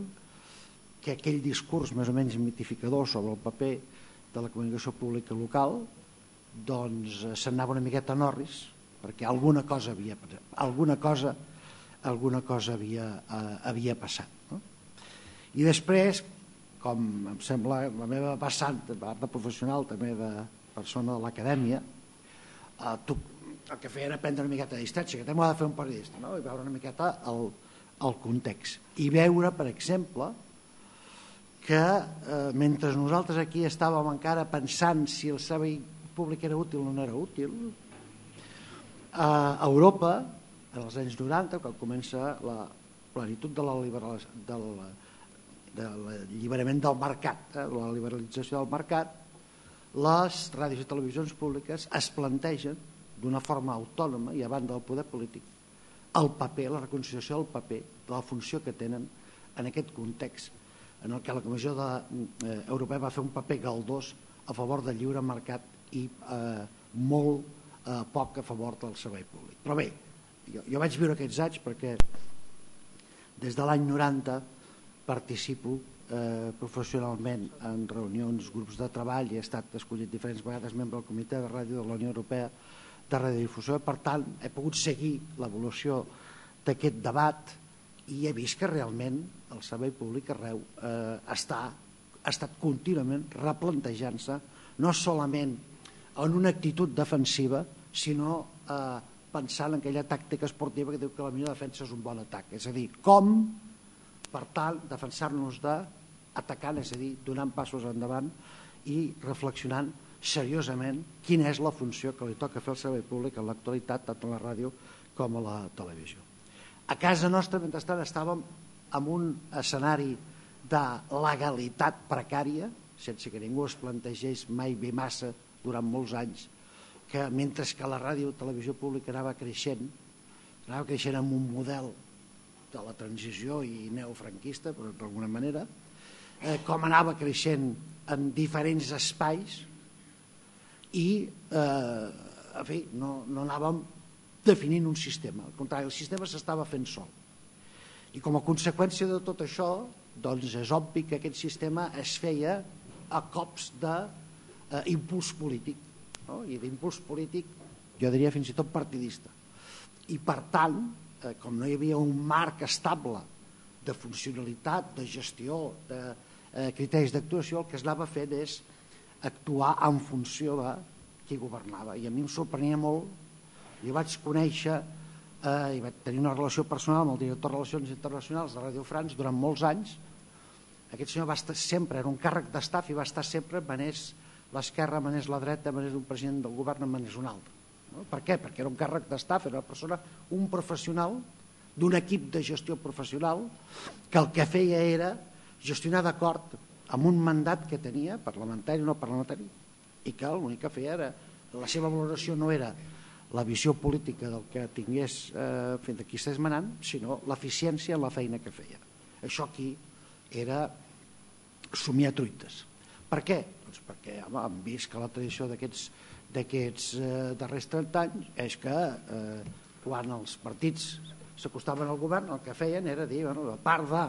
que aquell discurs més o menys mitificador sobre el paper de la comunicació pública local doncs eh, s'anava una miqueta a Norris perquè alguna cosa havia, alguna cosa, alguna cosa havia, eh, havia passat. No? I després, com em sembla la meva vessant, de part de professional, també de persona de l'acadèmia, eh, tu, el que feia era prendre una miqueta de distància, que també ha de fer un periodista, no? i veure una miqueta el, el context. I veure, per exemple, que eh, mentre nosaltres aquí estàvem encara pensant si el servei públic era útil o no era útil, a Europa, en els anys 90, quan comença la plenitud de la de l'alliberament del mercat, eh, la liberalització del mercat, les ràdios i televisions públiques es plantegen d'una forma autònoma i a banda del poder polític el paper, la reconciliació del paper, de la funció que tenen en aquest context en el que la Comissió de, eh, Europea va fer un paper galdós a favor del lliure mercat i eh, molt eh, poc a favor del servei públic. Però bé, jo, jo vaig viure aquests anys perquè des de l'any 90 participo eh, professionalment en reunions, grups de treball i he estat escollit diferents vegades membre del Comitè de Ràdio de la Unió Europea de Radiodifusió. Per tant, he pogut seguir l'evolució d'aquest debat i he vist que realment el servei públic arreu eh, està, ha estat contínuament replantejant-se no solament en una actitud defensiva, sinó eh, pensant en aquella tàctica esportiva que diu que la millor defensa és un bon atac. És a dir, com, per tal, defensar-nos de atacant, és a dir, donant passos endavant i reflexionant seriosament quina és la funció que li toca fer al servei públic en l'actualitat, tant a la ràdio com a la televisió. A casa nostra, mentrestant, estàvem en un escenari de legalitat precària, sense que ningú es plantegés mai bé massa durant molts anys, que mentre que la ràdio i televisió pública anava creixent, anava creixent amb un model de la transició i neofranquista, per d'alguna manera, eh, com anava creixent en diferents espais i eh, en fi, no, no anàvem definint un sistema, al contrari, el sistema s'estava fent sol. I com a conseqüència de tot això, doncs és obvi que aquest sistema es feia a cops d'impuls eh, polític, no? i d'impuls polític, jo diria fins i tot partidista. I per tant, eh, com no hi havia un marc estable de funcionalitat, de gestió, de eh, criteris d'actuació, el que es anava fent és actuar en funció de qui governava. I a mi em sorprenia molt, jo vaig conèixer eh, i vaig tenir una relació personal amb el director de Relacions Internacionals de Radio France durant molts anys. Aquest senyor va estar sempre, era un càrrec d'estaf i va estar sempre, manés l'esquerra, manés la dreta, manés un president del govern, manés un altre. No? Per què? Perquè era un càrrec d'estaf, era una persona, un professional d'un equip de gestió professional que el que feia era gestionar d'acord amb un mandat que tenia, parlamentari o no parlamentari, i que l'únic que feia era, la seva valoració no era la visió política del que tingués eh, fins aquí estàs manant, sinó l'eficiència en la feina que feia. Això aquí era somiar truites. Per què? Doncs perquè home, hem vist que la tradició d'aquests d'aquests eh, darrers 30 anys és que eh, quan els partits s'acostaven al govern el que feien era dir, bueno, a part de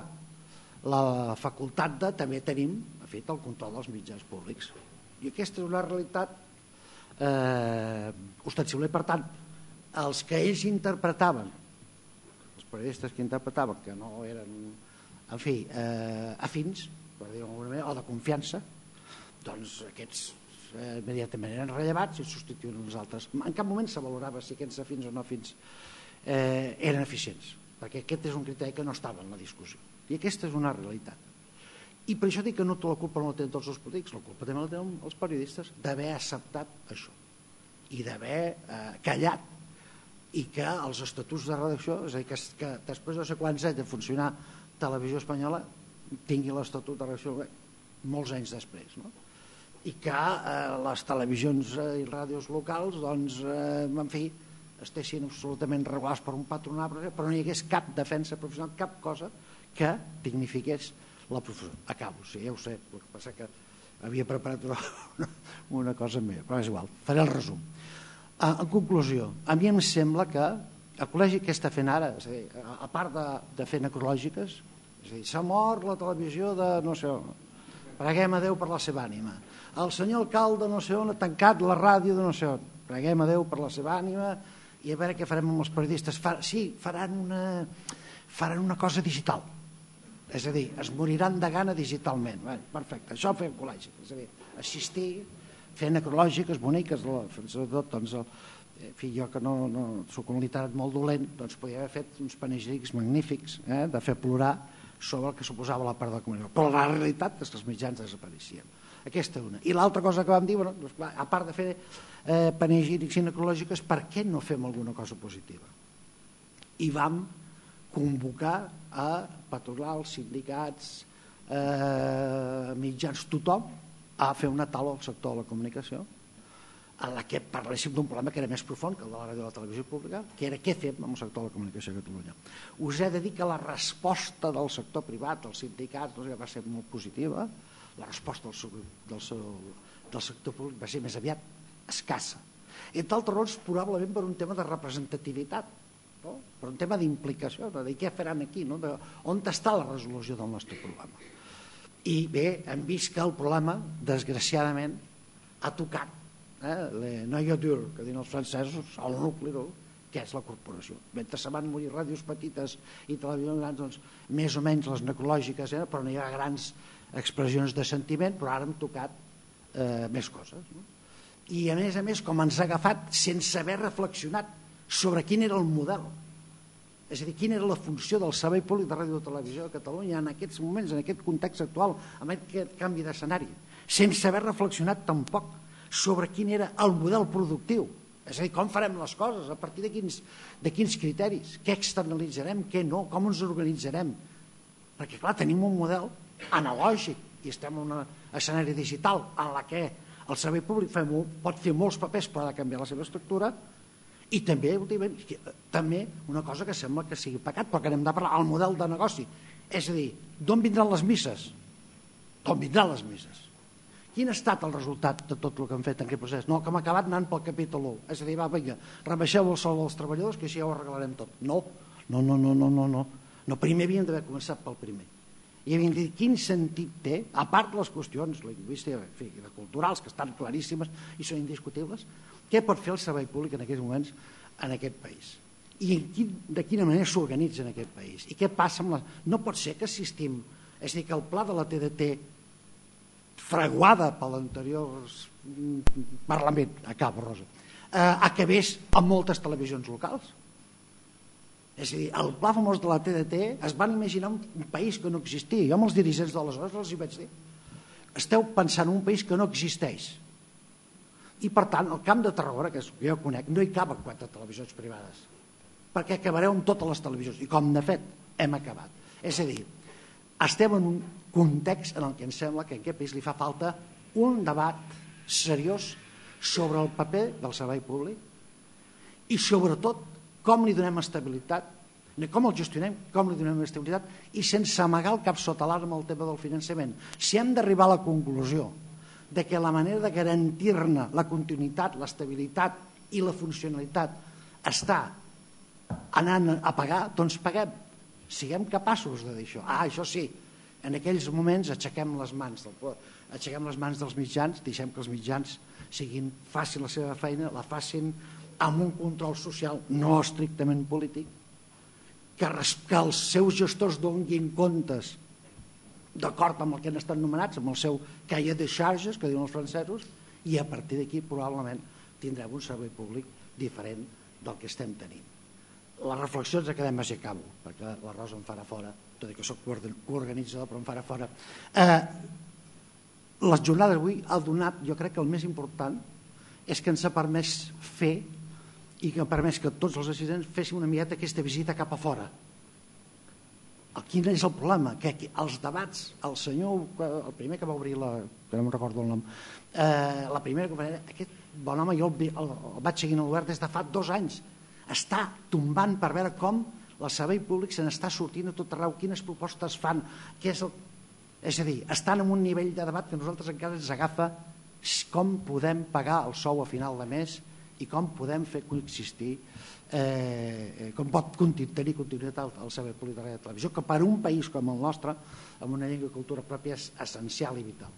la facultat de també tenim fet el control dels mitjans públics. I aquesta és una realitat eh, ostensible. Per tant, els que ells interpretaven, els periodistes que interpretaven, que no eren, en fi, eh, afins, per dir manera, o de confiança, doncs aquests eh, immediatament eren rellevats i substituïen els altres. En cap moment se valorava si aquests afins o no afins eh, eren eficients, perquè aquest és un criteri que no estava en la discussió. I aquesta és una realitat. I per això dic que no tota la culpa no la tenen tots els polítics, la culpa també la tenen els periodistes d'haver acceptat això i d'haver eh, callat i que els estatuts de redacció, és a dir, que, que després de no sé quants anys de funcionar Televisió Espanyola tingui l'estatut de redacció molts anys després. No? I que eh, les televisions eh, i ràdios locals, doncs, eh, en fi, estessin absolutament regulars per un patronat, però no hi hagués cap defensa professional, cap cosa que dignifiqués la professora. Acabo, sí, ja ho sé, el que passa que havia preparat una, (laughs) una cosa més, però és igual, faré el resum. En conclusió, a mi em sembla que el col·legi què està fent ara? És a, dir, a part de, de fer necrològiques, és a dir, s'ha mort la televisió de no sé on, preguem a Déu per la seva ànima. El senyor alcalde no sé on ha tancat la ràdio de no sé on, preguem a Déu per la seva ànima i a veure què farem amb els periodistes. Fa, sí, faran una, faran una cosa digital, és a dir, es moriran de gana digitalment. Bé, perfecte, això fer col·legi, és a dir, assistir, fer necrològiques boniques, sobretot doncs, el, en fi, jo que no, no soc un literat molt dolent, doncs podria haver fet uns panegírics magnífics eh, de fer plorar sobre el que suposava la part de la comunicació. Però la realitat és que els mitjans desapareixien. Aquesta una. I l'altra cosa que vam dir, bueno, doncs, clar, a part de fer eh, panegírics i necrològiques, per què no fem alguna cosa positiva? I vam convocar a patronals, sindicats, eh, mitjans, tothom, a fer una taula al sector de la comunicació en la que parléssim d'un problema que era més profund que el de la ràdio de la televisió pública, que era què fem amb el sector de la comunicació a Catalunya. Us he de dir que la resposta del sector privat, dels sindicats, sé, va ser molt positiva, la resposta del, del, seu, del sector públic va ser més aviat escassa. Entre altres raons, probablement per un tema de representativitat, no? per un tema d'implicació, de dir què faran aquí, no? de, on està la resolució del nostre problema. I bé, hem vist que el problema, desgraciadament, ha tocat eh, le noyau dur, que diuen els francesos, el nucli dur, que és la corporació. Mentre se van morir ràdios petites i televisions grans, doncs, més o menys les necrològiques, eh, però no hi ha grans expressions de sentiment, però ara hem tocat eh, més coses. No? I a més a més, com ens ha agafat sense haver reflexionat sobre quin era el model, és a dir, quina era la funció del servei públic de ràdio i televisió de Catalunya en aquests moments, en aquest context actual, amb aquest canvi d'escenari, sense haver reflexionat tampoc sobre quin era el model productiu, és a dir, com farem les coses, a partir de quins, de quins criteris, què externalitzarem, què no, com ens organitzarem. Perquè, clar, tenim un model analògic i estem en un escenari digital en la que el servei públic molt, pot fer molts papers però ha de canviar la seva estructura i també, últimament, també una cosa que sembla que sigui pecat, però que anem de parlar, el model de negoci. És a dir, d'on vindran les misses? D'on vindran les misses? Quin ha estat el resultat de tot el que han fet en aquest procés? No, que hem acabat anant pel capítol 1. És a dir, va, vinga, rebaixeu el sou dels treballadors, que així ja ho arreglarem tot. No, no, no, no, no, no. no. no primer havíem d'haver començat pel primer. I havíem de dir quin sentit té, a part les qüestions lingüístiques, en culturals, que estan claríssimes i són indiscutibles, què pot fer el servei públic en aquests moments en aquest país? I quin, de quina manera s'organitza en aquest país? I què passa amb la... No pot ser que assistim... És a dir, que el pla de la TDT fraguada per l'anterior Parlament, acabo, Rosa, eh, acabés amb moltes televisions locals. És a dir, el pla famós de la TDT es van imaginar un país que no existia. Jo amb els dirigents d'aleshores els hi vaig dir esteu pensant en un país que no existeix. I per tant, el camp de Tarragona, que és que jo conec, no hi caben quatre televisions privades, perquè acabareu amb totes les televisions. I com de fet hem acabat. És a dir, estem en un context en el que em sembla que en aquest país li fa falta un debat seriós sobre el paper del servei públic i sobretot com li donem estabilitat, com el gestionem, com li donem estabilitat i sense amagar el cap sota l'arma el tema del finançament. Si hem d'arribar a la conclusió de que la manera de garantir-ne la continuïtat, l'estabilitat i la funcionalitat està anant a pagar, doncs paguem. Siguem capaços de dir això. Ah, això sí, en aquells moments aixequem les mans del, aixequem les mans dels mitjans, deixem que els mitjans siguin, facin la seva feina, la facin amb un control social no estrictament polític, que, que els seus gestors donguin comptes d'acord amb el que han estat nomenats, amb el seu caia de xarges, que diuen els francesos, i a partir d'aquí probablement tindrem un servei públic diferent del que estem tenint. Les reflexions acadèmiques i acabo, perquè la Rosa em farà fora, tot i que soc coorganitzador però em farà fora eh, les jornades d'avui ha donat, jo crec que el més important és que ens ha permès fer i que ha permès que tots els assistents féssim una miqueta aquesta visita cap a fora. Quin és el problema? Que els debats, el senyor, el primer que va obrir la, que no me'n recordo el nom, eh, la primera conferència, aquest bon home jo el, el, vaig seguint al govern des de fa dos anys, està tombant per veure com el servei públic se n'està sortint a tot arreu, quines propostes fan, què és el... És a dir, estan en un nivell de debat que nosaltres encara ens agafa com podem pagar el sou a final de mes i com podem fer coexistir eh, com pot tenir continuïtat el servei públic de la televisió, que per un país com el nostre, amb una llengua i cultura pròpia, és essencial i vital.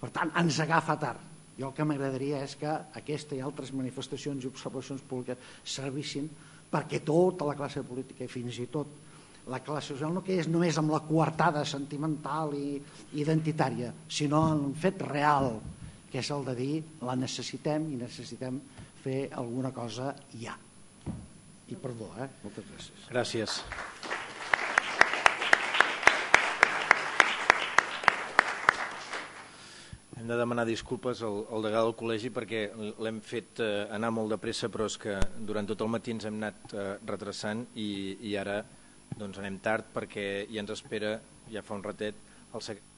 Per tant, ens agafa tard. Jo el que m'agradaria és que aquesta i altres manifestacions i observacions públiques servissin perquè tota la classe política i fins i tot la classe social no que és només amb la coartada sentimental i identitària, sinó en un fet real, que és el de dir la necessitem i necessitem fer alguna cosa ja. I perdó, eh? Moltes gràcies. Gràcies. Hem de demanar disculpes al, al degà del col·legi perquè l'hem fet eh, anar molt de pressa, però és que durant tot el matí ens hem anat eh, retrasant i, i ara doncs, anem tard perquè ja ens espera, ja fa un ratet, el secretari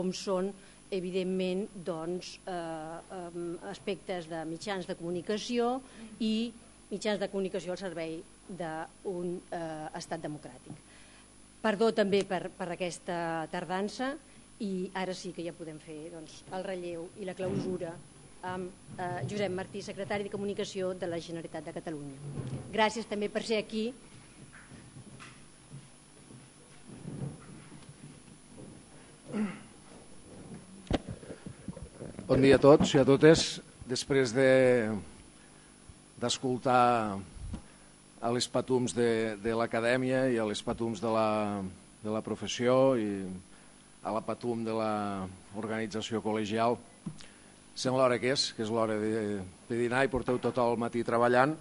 com són evidentment doncs, eh, aspectes de mitjans de comunicació i mitjans de comunicació al servei d'un eh, estat democràtic. Perdó també per, per aquesta tardança i ara sí que ja podem fer doncs, el relleu i la clausura amb eh, Josep Martí, secretari de Comunicació de la Generalitat de Catalunya. Gràcies també per ser aquí Bon dia a tots i a totes. Després d'escoltar de, a les patums de, de l'acadèmia i a les patums de la, de la professió i a la patum de l'organització col·legial, sembla l'hora que és, que és l'hora de, de dinar i porteu tot el matí treballant,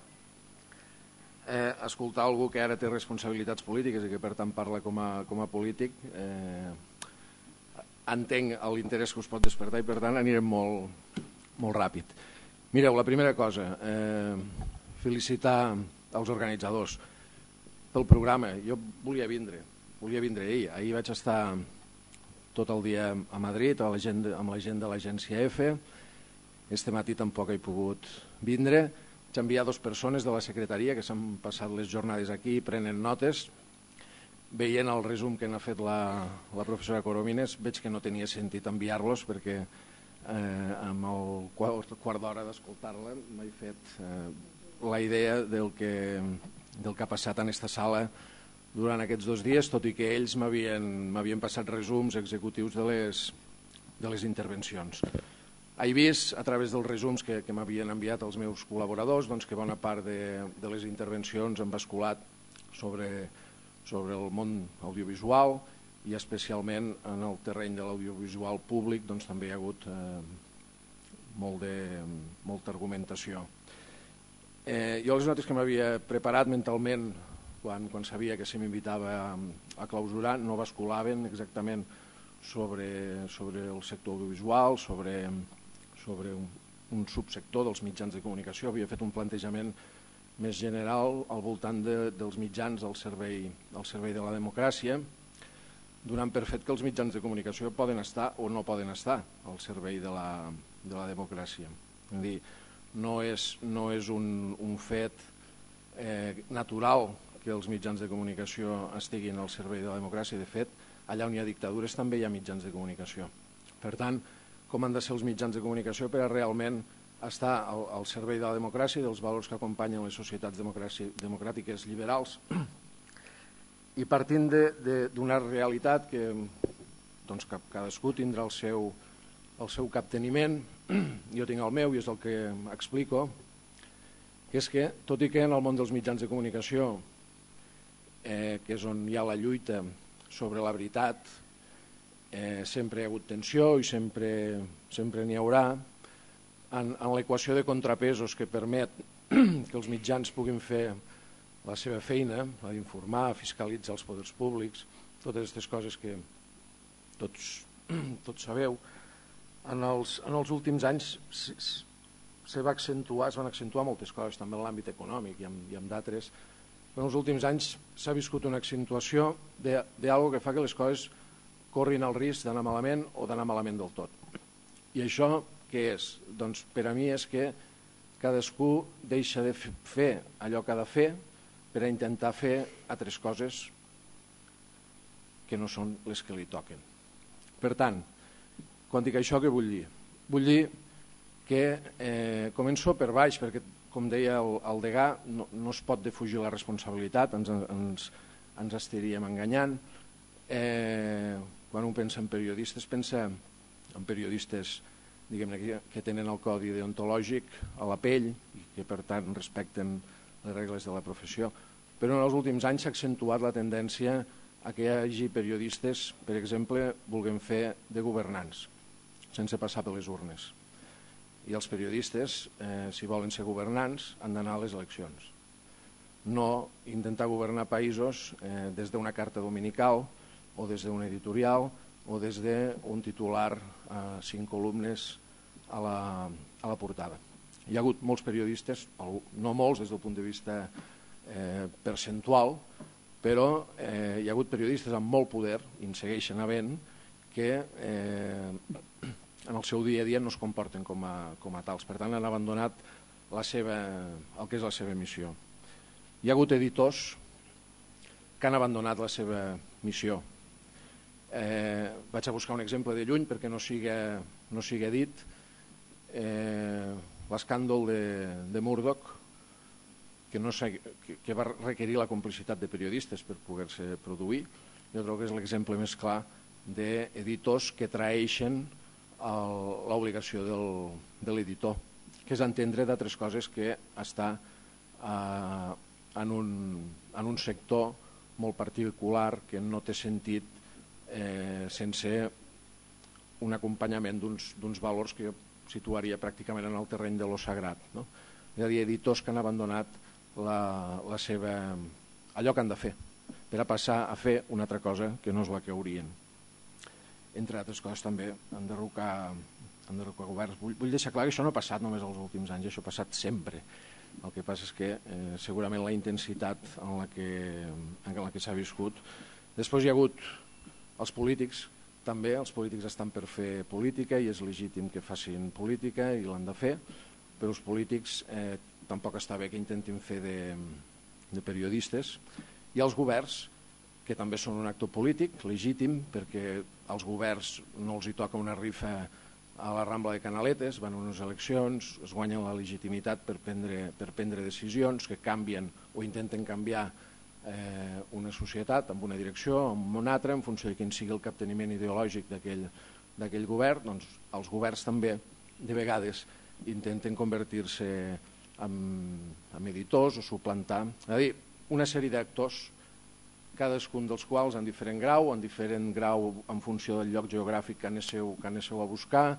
eh, escoltar algú que ara té responsabilitats polítiques i que per tant parla com a, com a polític, eh, entenc l'interès que us pot despertar i per tant anirem molt, molt ràpid. Mireu, la primera cosa, eh, felicitar els organitzadors pel programa. Jo volia vindre, volia vindre ahir. Ahir vaig estar tot el dia a Madrid a la gent, amb la gent de l'agència EFE. Este matí tampoc he pogut vindre. Vaig enviar dues persones de la secretaria que s'han passat les jornades aquí i prenen notes veient el resum que n'ha fet la, la professora Coromines, veig que no tenia sentit enviar-los perquè eh, amb el quart, quart d'hora d'escoltar-la m'he fet eh, la idea del que, del que ha passat en aquesta sala durant aquests dos dies, tot i que ells m'havien passat resums executius de les, de les intervencions. He vist, a través dels resums que, que m'havien enviat els meus col·laboradors, doncs, que bona part de, de les intervencions han basculat sobre sobre el món audiovisual i especialment en el terreny de l'audiovisual públic doncs, també hi ha hagut eh, molt de, molta argumentació. Eh, jo les notes que m'havia preparat mentalment quan, quan sabia que se m'invitava a, a clausurar no basculaven exactament sobre, sobre el sector audiovisual, sobre, sobre un, un subsector dels mitjans de comunicació. Havia fet un plantejament més general al voltant de, dels mitjans al servei, al servei de la democràcia, donant per fet que els mitjans de comunicació poden estar o no poden estar al servei de la, de la democràcia. És dir, no és, no és un, un fet eh, natural que els mitjans de comunicació estiguin al servei de la democràcia. De fet, allà on hi ha dictadures també hi ha mitjans de comunicació. Per tant, com han de ser els mitjans de comunicació per a realment està al, al servei de la democràcia i dels valors que acompanyen les societats democràtiques liberals. I partint d'una realitat que, doncs, que cadascú tindrà el seu, el seu capteniment, (clears throat) jo tinc el meu i és el que explico, que és que, tot i que en el món dels mitjans de comunicació, eh, que és on hi ha la lluita sobre la veritat, eh, sempre hi ha hagut tensió i sempre sempre n'hi haurà, en, en l'equació de contrapesos que permet (clears throat) que els mitjans puguin fer la seva feina, la d'informar, fiscalitzar els poders públics, totes aquestes coses que tots, (clears throat) tots sabeu, en els, en els últims anys se va accentuar, es van accentuar moltes coses, també en l'àmbit econòmic i amb, i amb d'altres, però en els últims anys s'ha viscut una accentuació d'algo que fa que les coses corrin el risc d'anar malament o d'anar malament del tot. I això què és? Doncs per a mi és que cadascú deixa de fer allò que ha de fer per a intentar fer altres coses que no són les que li toquen. Per tant, quan dic això, què vull dir? Vull dir que eh, començo per baix, perquè, com deia el, el degà, no, no es pot defugir la responsabilitat, ens, ens, ens estaríem enganyant. Eh, quan un pensa en periodistes, pensa en periodistes diguem que, que tenen el codi deontològic a la pell i que per tant respecten les regles de la professió. Però en els últims anys s'ha accentuat la tendència a que hi hagi periodistes, per exemple, vulguem fer de governants, sense passar per les urnes. I els periodistes, eh, si volen ser governants, han d'anar a les eleccions. No intentar governar països eh, des d'una carta dominical o des d'un editorial o des d'un titular a eh, cinc columnes a la, a la portada. Hi ha hagut molts periodistes, no molts des del punt de vista eh, percentual, però eh, hi ha hagut periodistes amb molt poder, i en segueixen havent, que eh, en el seu dia a dia no es comporten com a, com a tals. Per tant, han abandonat la seva, el que és la seva missió. Hi ha hagut editors que han abandonat la seva missió, Eh, vaig a buscar un exemple de lluny perquè no sigui, no sigui dit. Eh, L'escàndol de, de Murdoch, que, no que, que va requerir la complicitat de periodistes per poder-se produir, jo trobo que és l'exemple més clar d'editors que traeixen l'obligació de l'editor, que és entendre d'altres coses que està eh, en, un, en un sector molt particular que no té sentit eh, sense un acompanyament d'uns valors que jo situaria pràcticament en el terreny de lo sagrat. No? És a dir, editors que han abandonat la, la seva, allò que han de fer per a passar a fer una altra cosa que no és la que haurien. Entre altres coses també enderrocar, enderrocar governs. Vull, vull deixar clar que això no ha passat només els últims anys, això ha passat sempre. El que passa és que eh, segurament la intensitat en la que, en la que s'ha viscut. Després hi ha hagut els polítics també, els polítics estan per fer política i és legítim que facin política i l'han de fer, però els polítics eh, tampoc està bé que intentin fer de, de periodistes. I els governs, que també són un actor polític legítim, perquè als governs no els hi toca una rifa a la Rambla de Canaletes, van a unes eleccions, es guanyen la legitimitat per prendre, per prendre decisions que canvien o intenten canviar eh, una societat amb una direcció, amb una altra, en funció de quin sigui el capteniment ideològic d'aquell govern, doncs els governs també de vegades intenten convertir-se en, en editors o suplantar, és a dir, una sèrie d'actors cadascun dels quals en diferent grau, en diferent grau en funció del lloc geogràfic que anéssiu, que anéssiu a buscar,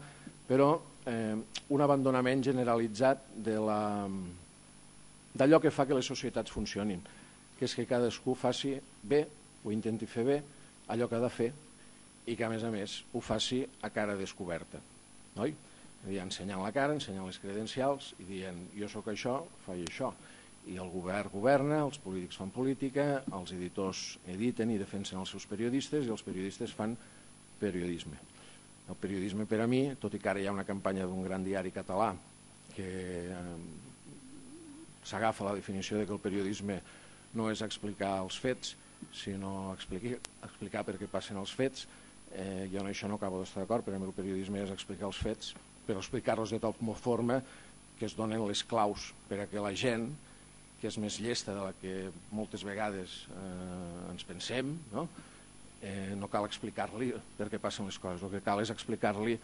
però eh, un abandonament generalitzat d'allò que fa que les societats funcionin que és que cadascú faci bé, o intenti fer bé, allò que ha de fer i que a més a més ho faci a cara descoberta. Oi? Dir, ensenyant la cara, ensenyant les credencials i dient jo sóc això, faig això. I el govern governa, els polítics fan política, els editors editen i defensen els seus periodistes i els periodistes fan periodisme. El periodisme per a mi, tot i que ara hi ha una campanya d'un gran diari català que eh, s'agafa la definició de que el periodisme no és explicar els fets, sinó explicar, explicar per què passen els fets. Eh, jo en això no acabo d'estar d'acord, però el periodisme és explicar els fets, però explicar-los de tal forma que es donen les claus per a que la gent, que és més llesta de la que moltes vegades eh, ens pensem, no? Eh, no cal explicar-li per què passen les coses, el que cal és explicar-li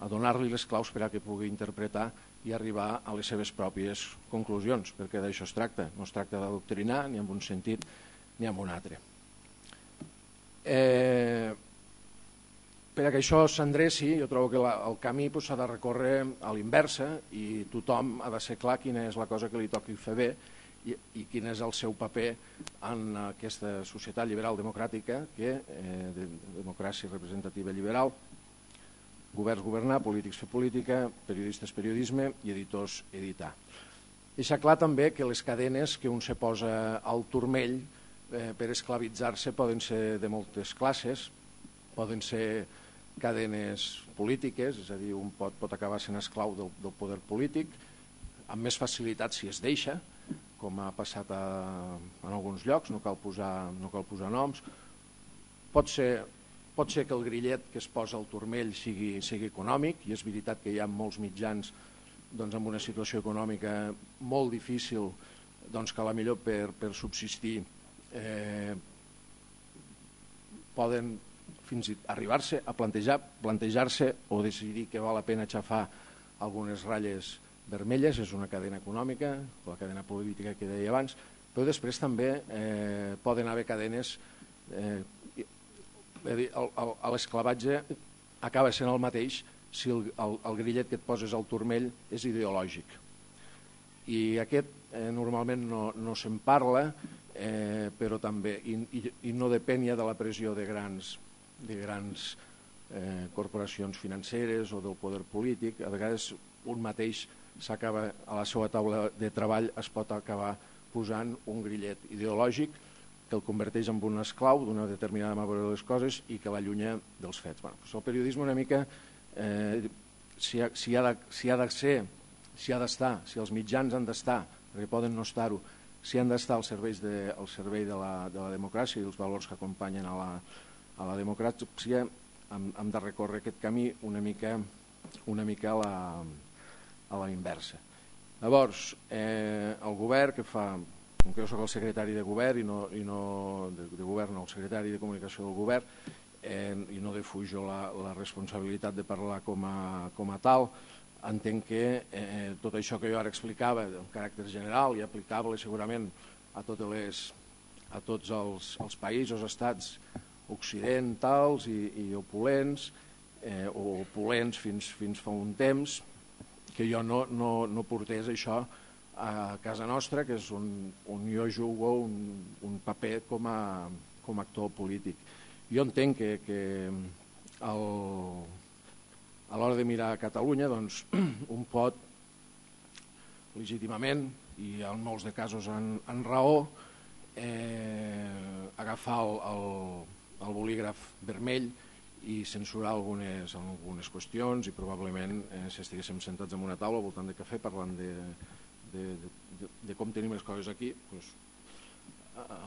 a donar-li les claus per a que pugui interpretar i arribar a les seves pròpies conclusions, perquè d'això es tracta. No es tracta d'adoctrinar ni en un sentit ni en un altre. Eh, per a que això s'endreci, jo trobo que el camí s'ha de recórrer a l'inversa i tothom ha de ser clar quina és la cosa que li toqui fer bé i, i quin és el seu paper en aquesta societat liberal democràtica, que, eh, de democràcia representativa liberal, governs governar, polítics fer política, periodistes periodisme i editors editar. Deixa clar també que les cadenes que un se posa al turmell eh, per esclavitzar-se poden ser de moltes classes, poden ser cadenes polítiques, és a dir, un pot, pot acabar sent esclau del, del poder polític, amb més facilitat si es deixa, com ha passat a, en alguns llocs, no cal posar, no cal posar noms. Pot ser Pot ser que el grillet que es posa al turmell sigui, sigui econòmic, i és veritat que hi ha molts mitjans doncs, amb una situació econòmica molt difícil doncs, que a la millor per, per subsistir eh, poden fins i arribar-se a plantejar plantejar-se o decidir que val la pena aixafar algunes ratlles vermelles, és una cadena econòmica, la cadena política que deia abans, però després també eh, poden haver cadenes eh, l'esclavatge acaba sent el mateix si el, el, el grillet que et poses al turmell és ideològic. I aquest eh, normalment no, no se'n parla, eh, però també, i, i, i no depèn ja de la pressió de grans, de grans eh, corporacions financeres o del poder polític, a vegades un mateix s'acaba a la seva taula de treball es pot acabar posant un grillet ideològic que el converteix en un esclau d'una determinada manera de les coses i que l'allunya dels fets. Bueno, doncs el periodisme una mica, eh, si, ha, si, ha de, si ha de ser, si ha d'estar, si els mitjans han d'estar, perquè poden no estar-ho, si han d'estar al, serveis de, al servei de la, de la democràcia i els valors que acompanyen a la, a la democràcia, hem, hem de recórrer aquest camí una mica, una mica a la, a la inversa. Llavors, eh, el govern que fa com que jo sóc el secretari de govern i no, i no de, de govern, no, el secretari de comunicació del govern, eh, i no defujo la, la responsabilitat de parlar com a, com a tal, entenc que eh, tot això que jo ara explicava, de caràcter general i aplicable segurament a, totes les, a tots els, els països, estats occidentals i, i opulents, eh, o opulents fins, fins fa un temps, que jo no, no, no portés això a casa nostra, que és on, on jo jugo un, un paper com a, com a actor polític. Jo entenc que, que el, a l'hora de mirar a Catalunya doncs, (clears throat) un pot legítimament i en molts de casos en, en raó eh, agafar el, el, el bolígraf vermell i censurar algunes, algunes qüestions i probablement eh, si estiguéssim sentats en una taula al voltant de cafè parlant de, de, de, de com tenim les coses aquí, doncs,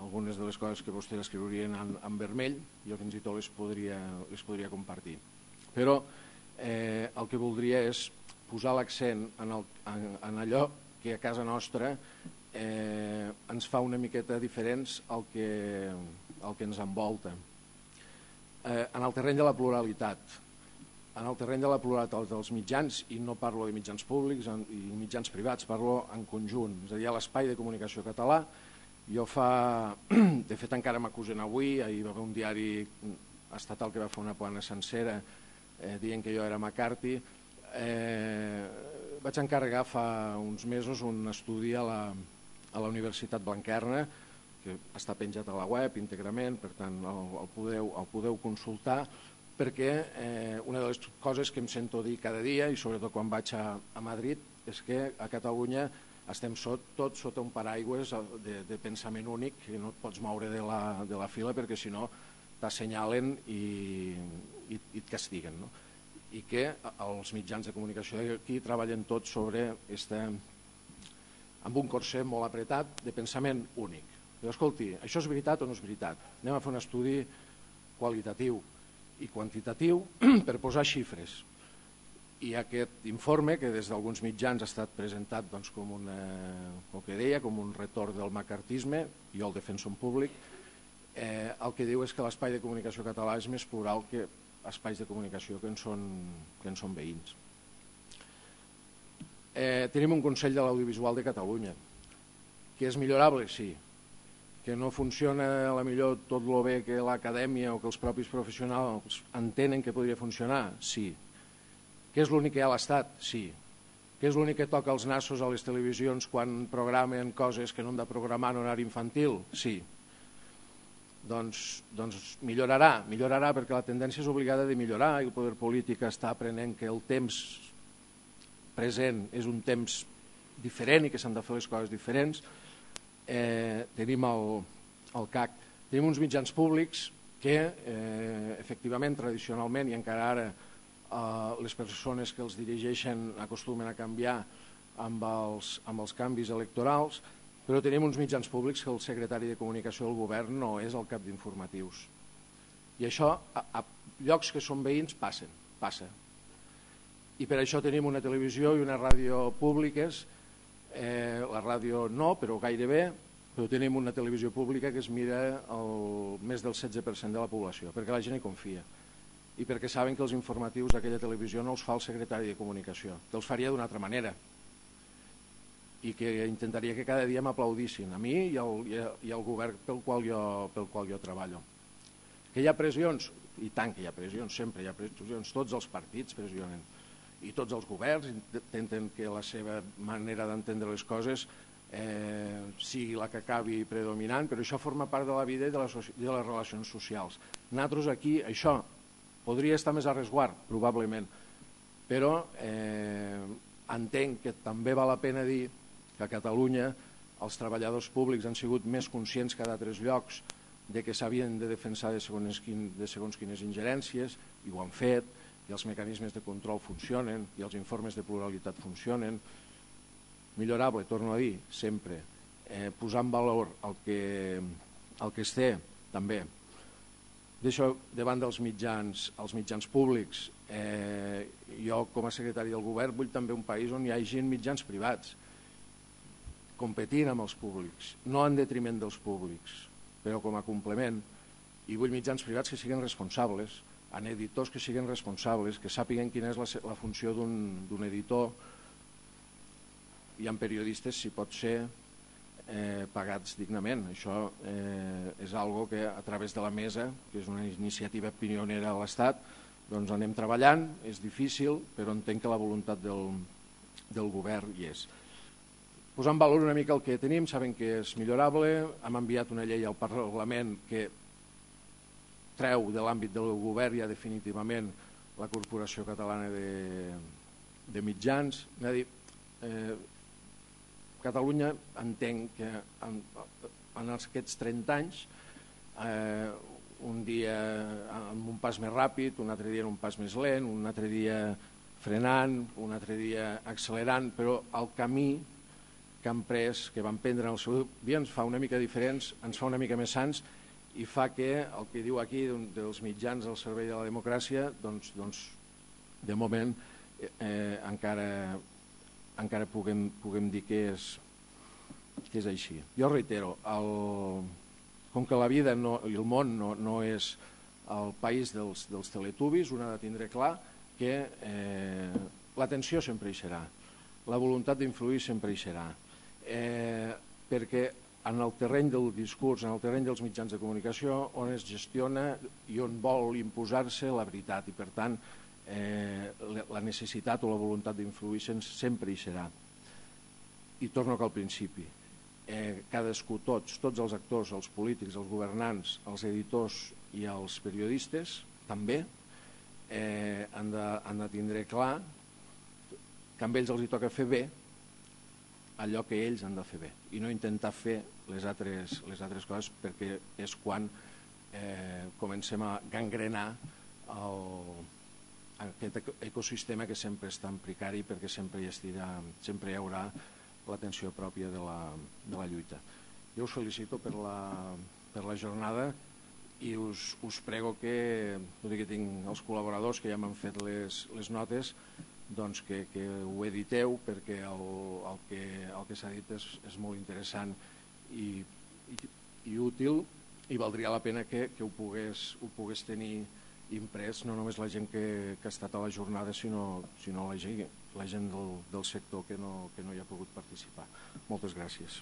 algunes de les coses que vostès escriurien en, en vermell, jo fins i tot les podria, les podria compartir. Però eh, el que voldria és posar l'accent en, el, en, en allò que a casa nostra eh, ens fa una miqueta diferents al que, el que ens envolta. Eh, en el terreny de la pluralitat, en el terreny de la pluralitat dels mitjans, i no parlo de mitjans públics i mitjans privats, parlo en conjunt, és a dir, a l'espai de comunicació català, jo fa, (clears throat) de fet encara m'acusen avui, ahir va haver un diari estatal que va fer una plana sencera eh, dient que jo era McCarthy, eh, vaig encarregar fa uns mesos un estudi a la, a la Universitat Blanquerna, que està penjat a la web íntegrament, per tant el, el, podeu, el podeu consultar, perquè eh, una de les coses que em sento dir cada dia, i sobretot quan vaig a, a Madrid, és que a Catalunya estem sot, tots sota un paraigües de, de pensament únic, que no et pots moure de la, de la fila perquè si no t'assenyalen i, i, i et castiguen. No? I que els mitjans de comunicació d'aquí treballen tots sobre este, amb un corset molt apretat de pensament únic. Escolti, això és veritat o no és veritat? Anem a fer un estudi qualitatiu i quantitatiu (clears throat) per posar xifres. I aquest informe, que des d'alguns mitjans ha estat presentat doncs, com, una, el que deia, com un retorn del macartisme, jo el defenso en públic, eh, el que diu és que l'espai de comunicació català és més plural que espais de comunicació que en són, que en són veïns. Eh, tenim un Consell de l'Audiovisual de Catalunya, que és millorable, sí, que no funciona a la millor tot el bé que l'acadèmia o que els propis professionals entenen que podria funcionar, sí. Que és l'únic que hi ha a l'Estat? Sí. Que és l'únic que toca els nassos a les televisions quan programen coses que no han de programar en horari infantil? Sí. Doncs, doncs millorarà, millorarà perquè la tendència és obligada de millorar i el poder polític està aprenent que el temps present és un temps diferent i que s'han de fer les coses diferents, eh, tenim el, el CAC. Tenim uns mitjans públics que, eh, efectivament, tradicionalment i encara ara eh, les persones que els dirigeixen acostumen a canviar amb els, amb els canvis electorals, però tenim uns mitjans públics que el secretari de Comunicació del govern no és el cap d'informatius. I això, a, a llocs que són veïns, passen, passa. I per això tenim una televisió i una ràdio públiques eh, la ràdio no, però gairebé, però tenim una televisió pública que es mira el, més del 16% de la població, perquè la gent hi confia i perquè saben que els informatius d'aquella televisió no els fa el secretari de comunicació, que els faria d'una altra manera i que intentaria que cada dia m'aplaudissin a mi i al, i, al govern pel qual, jo, pel qual jo treballo. Que hi ha pressions? I tant que hi ha pressions, sempre hi ha pressions, tots els partits pressionen i tots els governs intenten que la seva manera d'entendre les coses eh, sigui la que acabi predominant, però això forma part de la vida i de les, de les relacions socials. Nosaltres aquí, això podria estar més a resguard, probablement, però eh, entenc que també val la pena dir que a Catalunya els treballadors públics han sigut més conscients que d'altres llocs de que s'havien de defensar de segons, quin, de segons quines ingerències, i ho han fet, i els mecanismes de control funcionen i els informes de pluralitat funcionen. Millorable, torno a dir, sempre. Eh, posar en valor el que, el que es té, també. D'això, davant dels mitjans, els mitjans públics, eh, jo com a secretari del govern vull també un país on hi hagi mitjans privats, competint amb els públics, no en detriment dels públics, però com a complement, i vull mitjans privats que siguin responsables, en editors que siguin responsables, que sàpiguen quina és la, la funció d'un editor i en periodistes, si pot ser, eh, pagats dignament. Això eh, és algo que a través de la mesa, que és una iniciativa pionera a l'Estat, doncs anem treballant, és difícil, però entenc que la voluntat del, del govern hi és. Posant valor una mica el que tenim, saben que és millorable, hem enviat una llei al Parlament que treu de l'àmbit del govern ja definitivament la Corporació Catalana de, de Mitjans. Dir, eh, Catalunya entenc que en, en aquests 30 anys eh, un dia amb un pas més ràpid, un altre dia en un pas més lent, un altre dia frenant, un altre dia accelerant, però el camí que han pres, que van prendre en el seu dia ens fa una mica diferents, ens fa una mica més sants i fa que el que diu aquí dels mitjans al servei de la democràcia doncs, doncs de moment eh, encara, encara puguem, puguem dir que és, que és així. Jo reitero, el, com que la vida no, i el món no, no és el país dels, dels teletubis, un ha de tindre clar que eh, l'atenció sempre hi serà, la voluntat d'influir sempre hi serà, eh, perquè en el terreny del discurs, en el terreny dels mitjans de comunicació, on es gestiona i on vol imposar-se la veritat i, per tant, eh, la necessitat o la voluntat d'influir sempre hi serà. I torno al principi. Eh, cadascú, tots, tots els actors, els polítics, els governants, els editors i els periodistes, també, eh, han, de, han de tindre clar que amb ells els hi toca fer bé allò que ells han de fer bé i no intentar fer les altres, les altres coses perquè és quan eh, comencem a gangrenar el, aquest ecosistema que sempre està en precari perquè sempre hi, estirà, sempre hi haurà l'atenció pròpia de la, de la lluita. Jo us felicito per la, per la jornada i us, us prego que, que tinc els col·laboradors que ja m'han fet les, les notes, doncs que, que ho editeu perquè el, el que, el que s'ha dit és, és molt interessant i, i, i útil i valdria la pena que, que ho, pogués, ho pogués tenir imprès no només la gent que, que ha estat a la jornada, sinó, sinó la gent, la gent del, del sector que no, que no hi ha pogut participar. Moltes gràcies.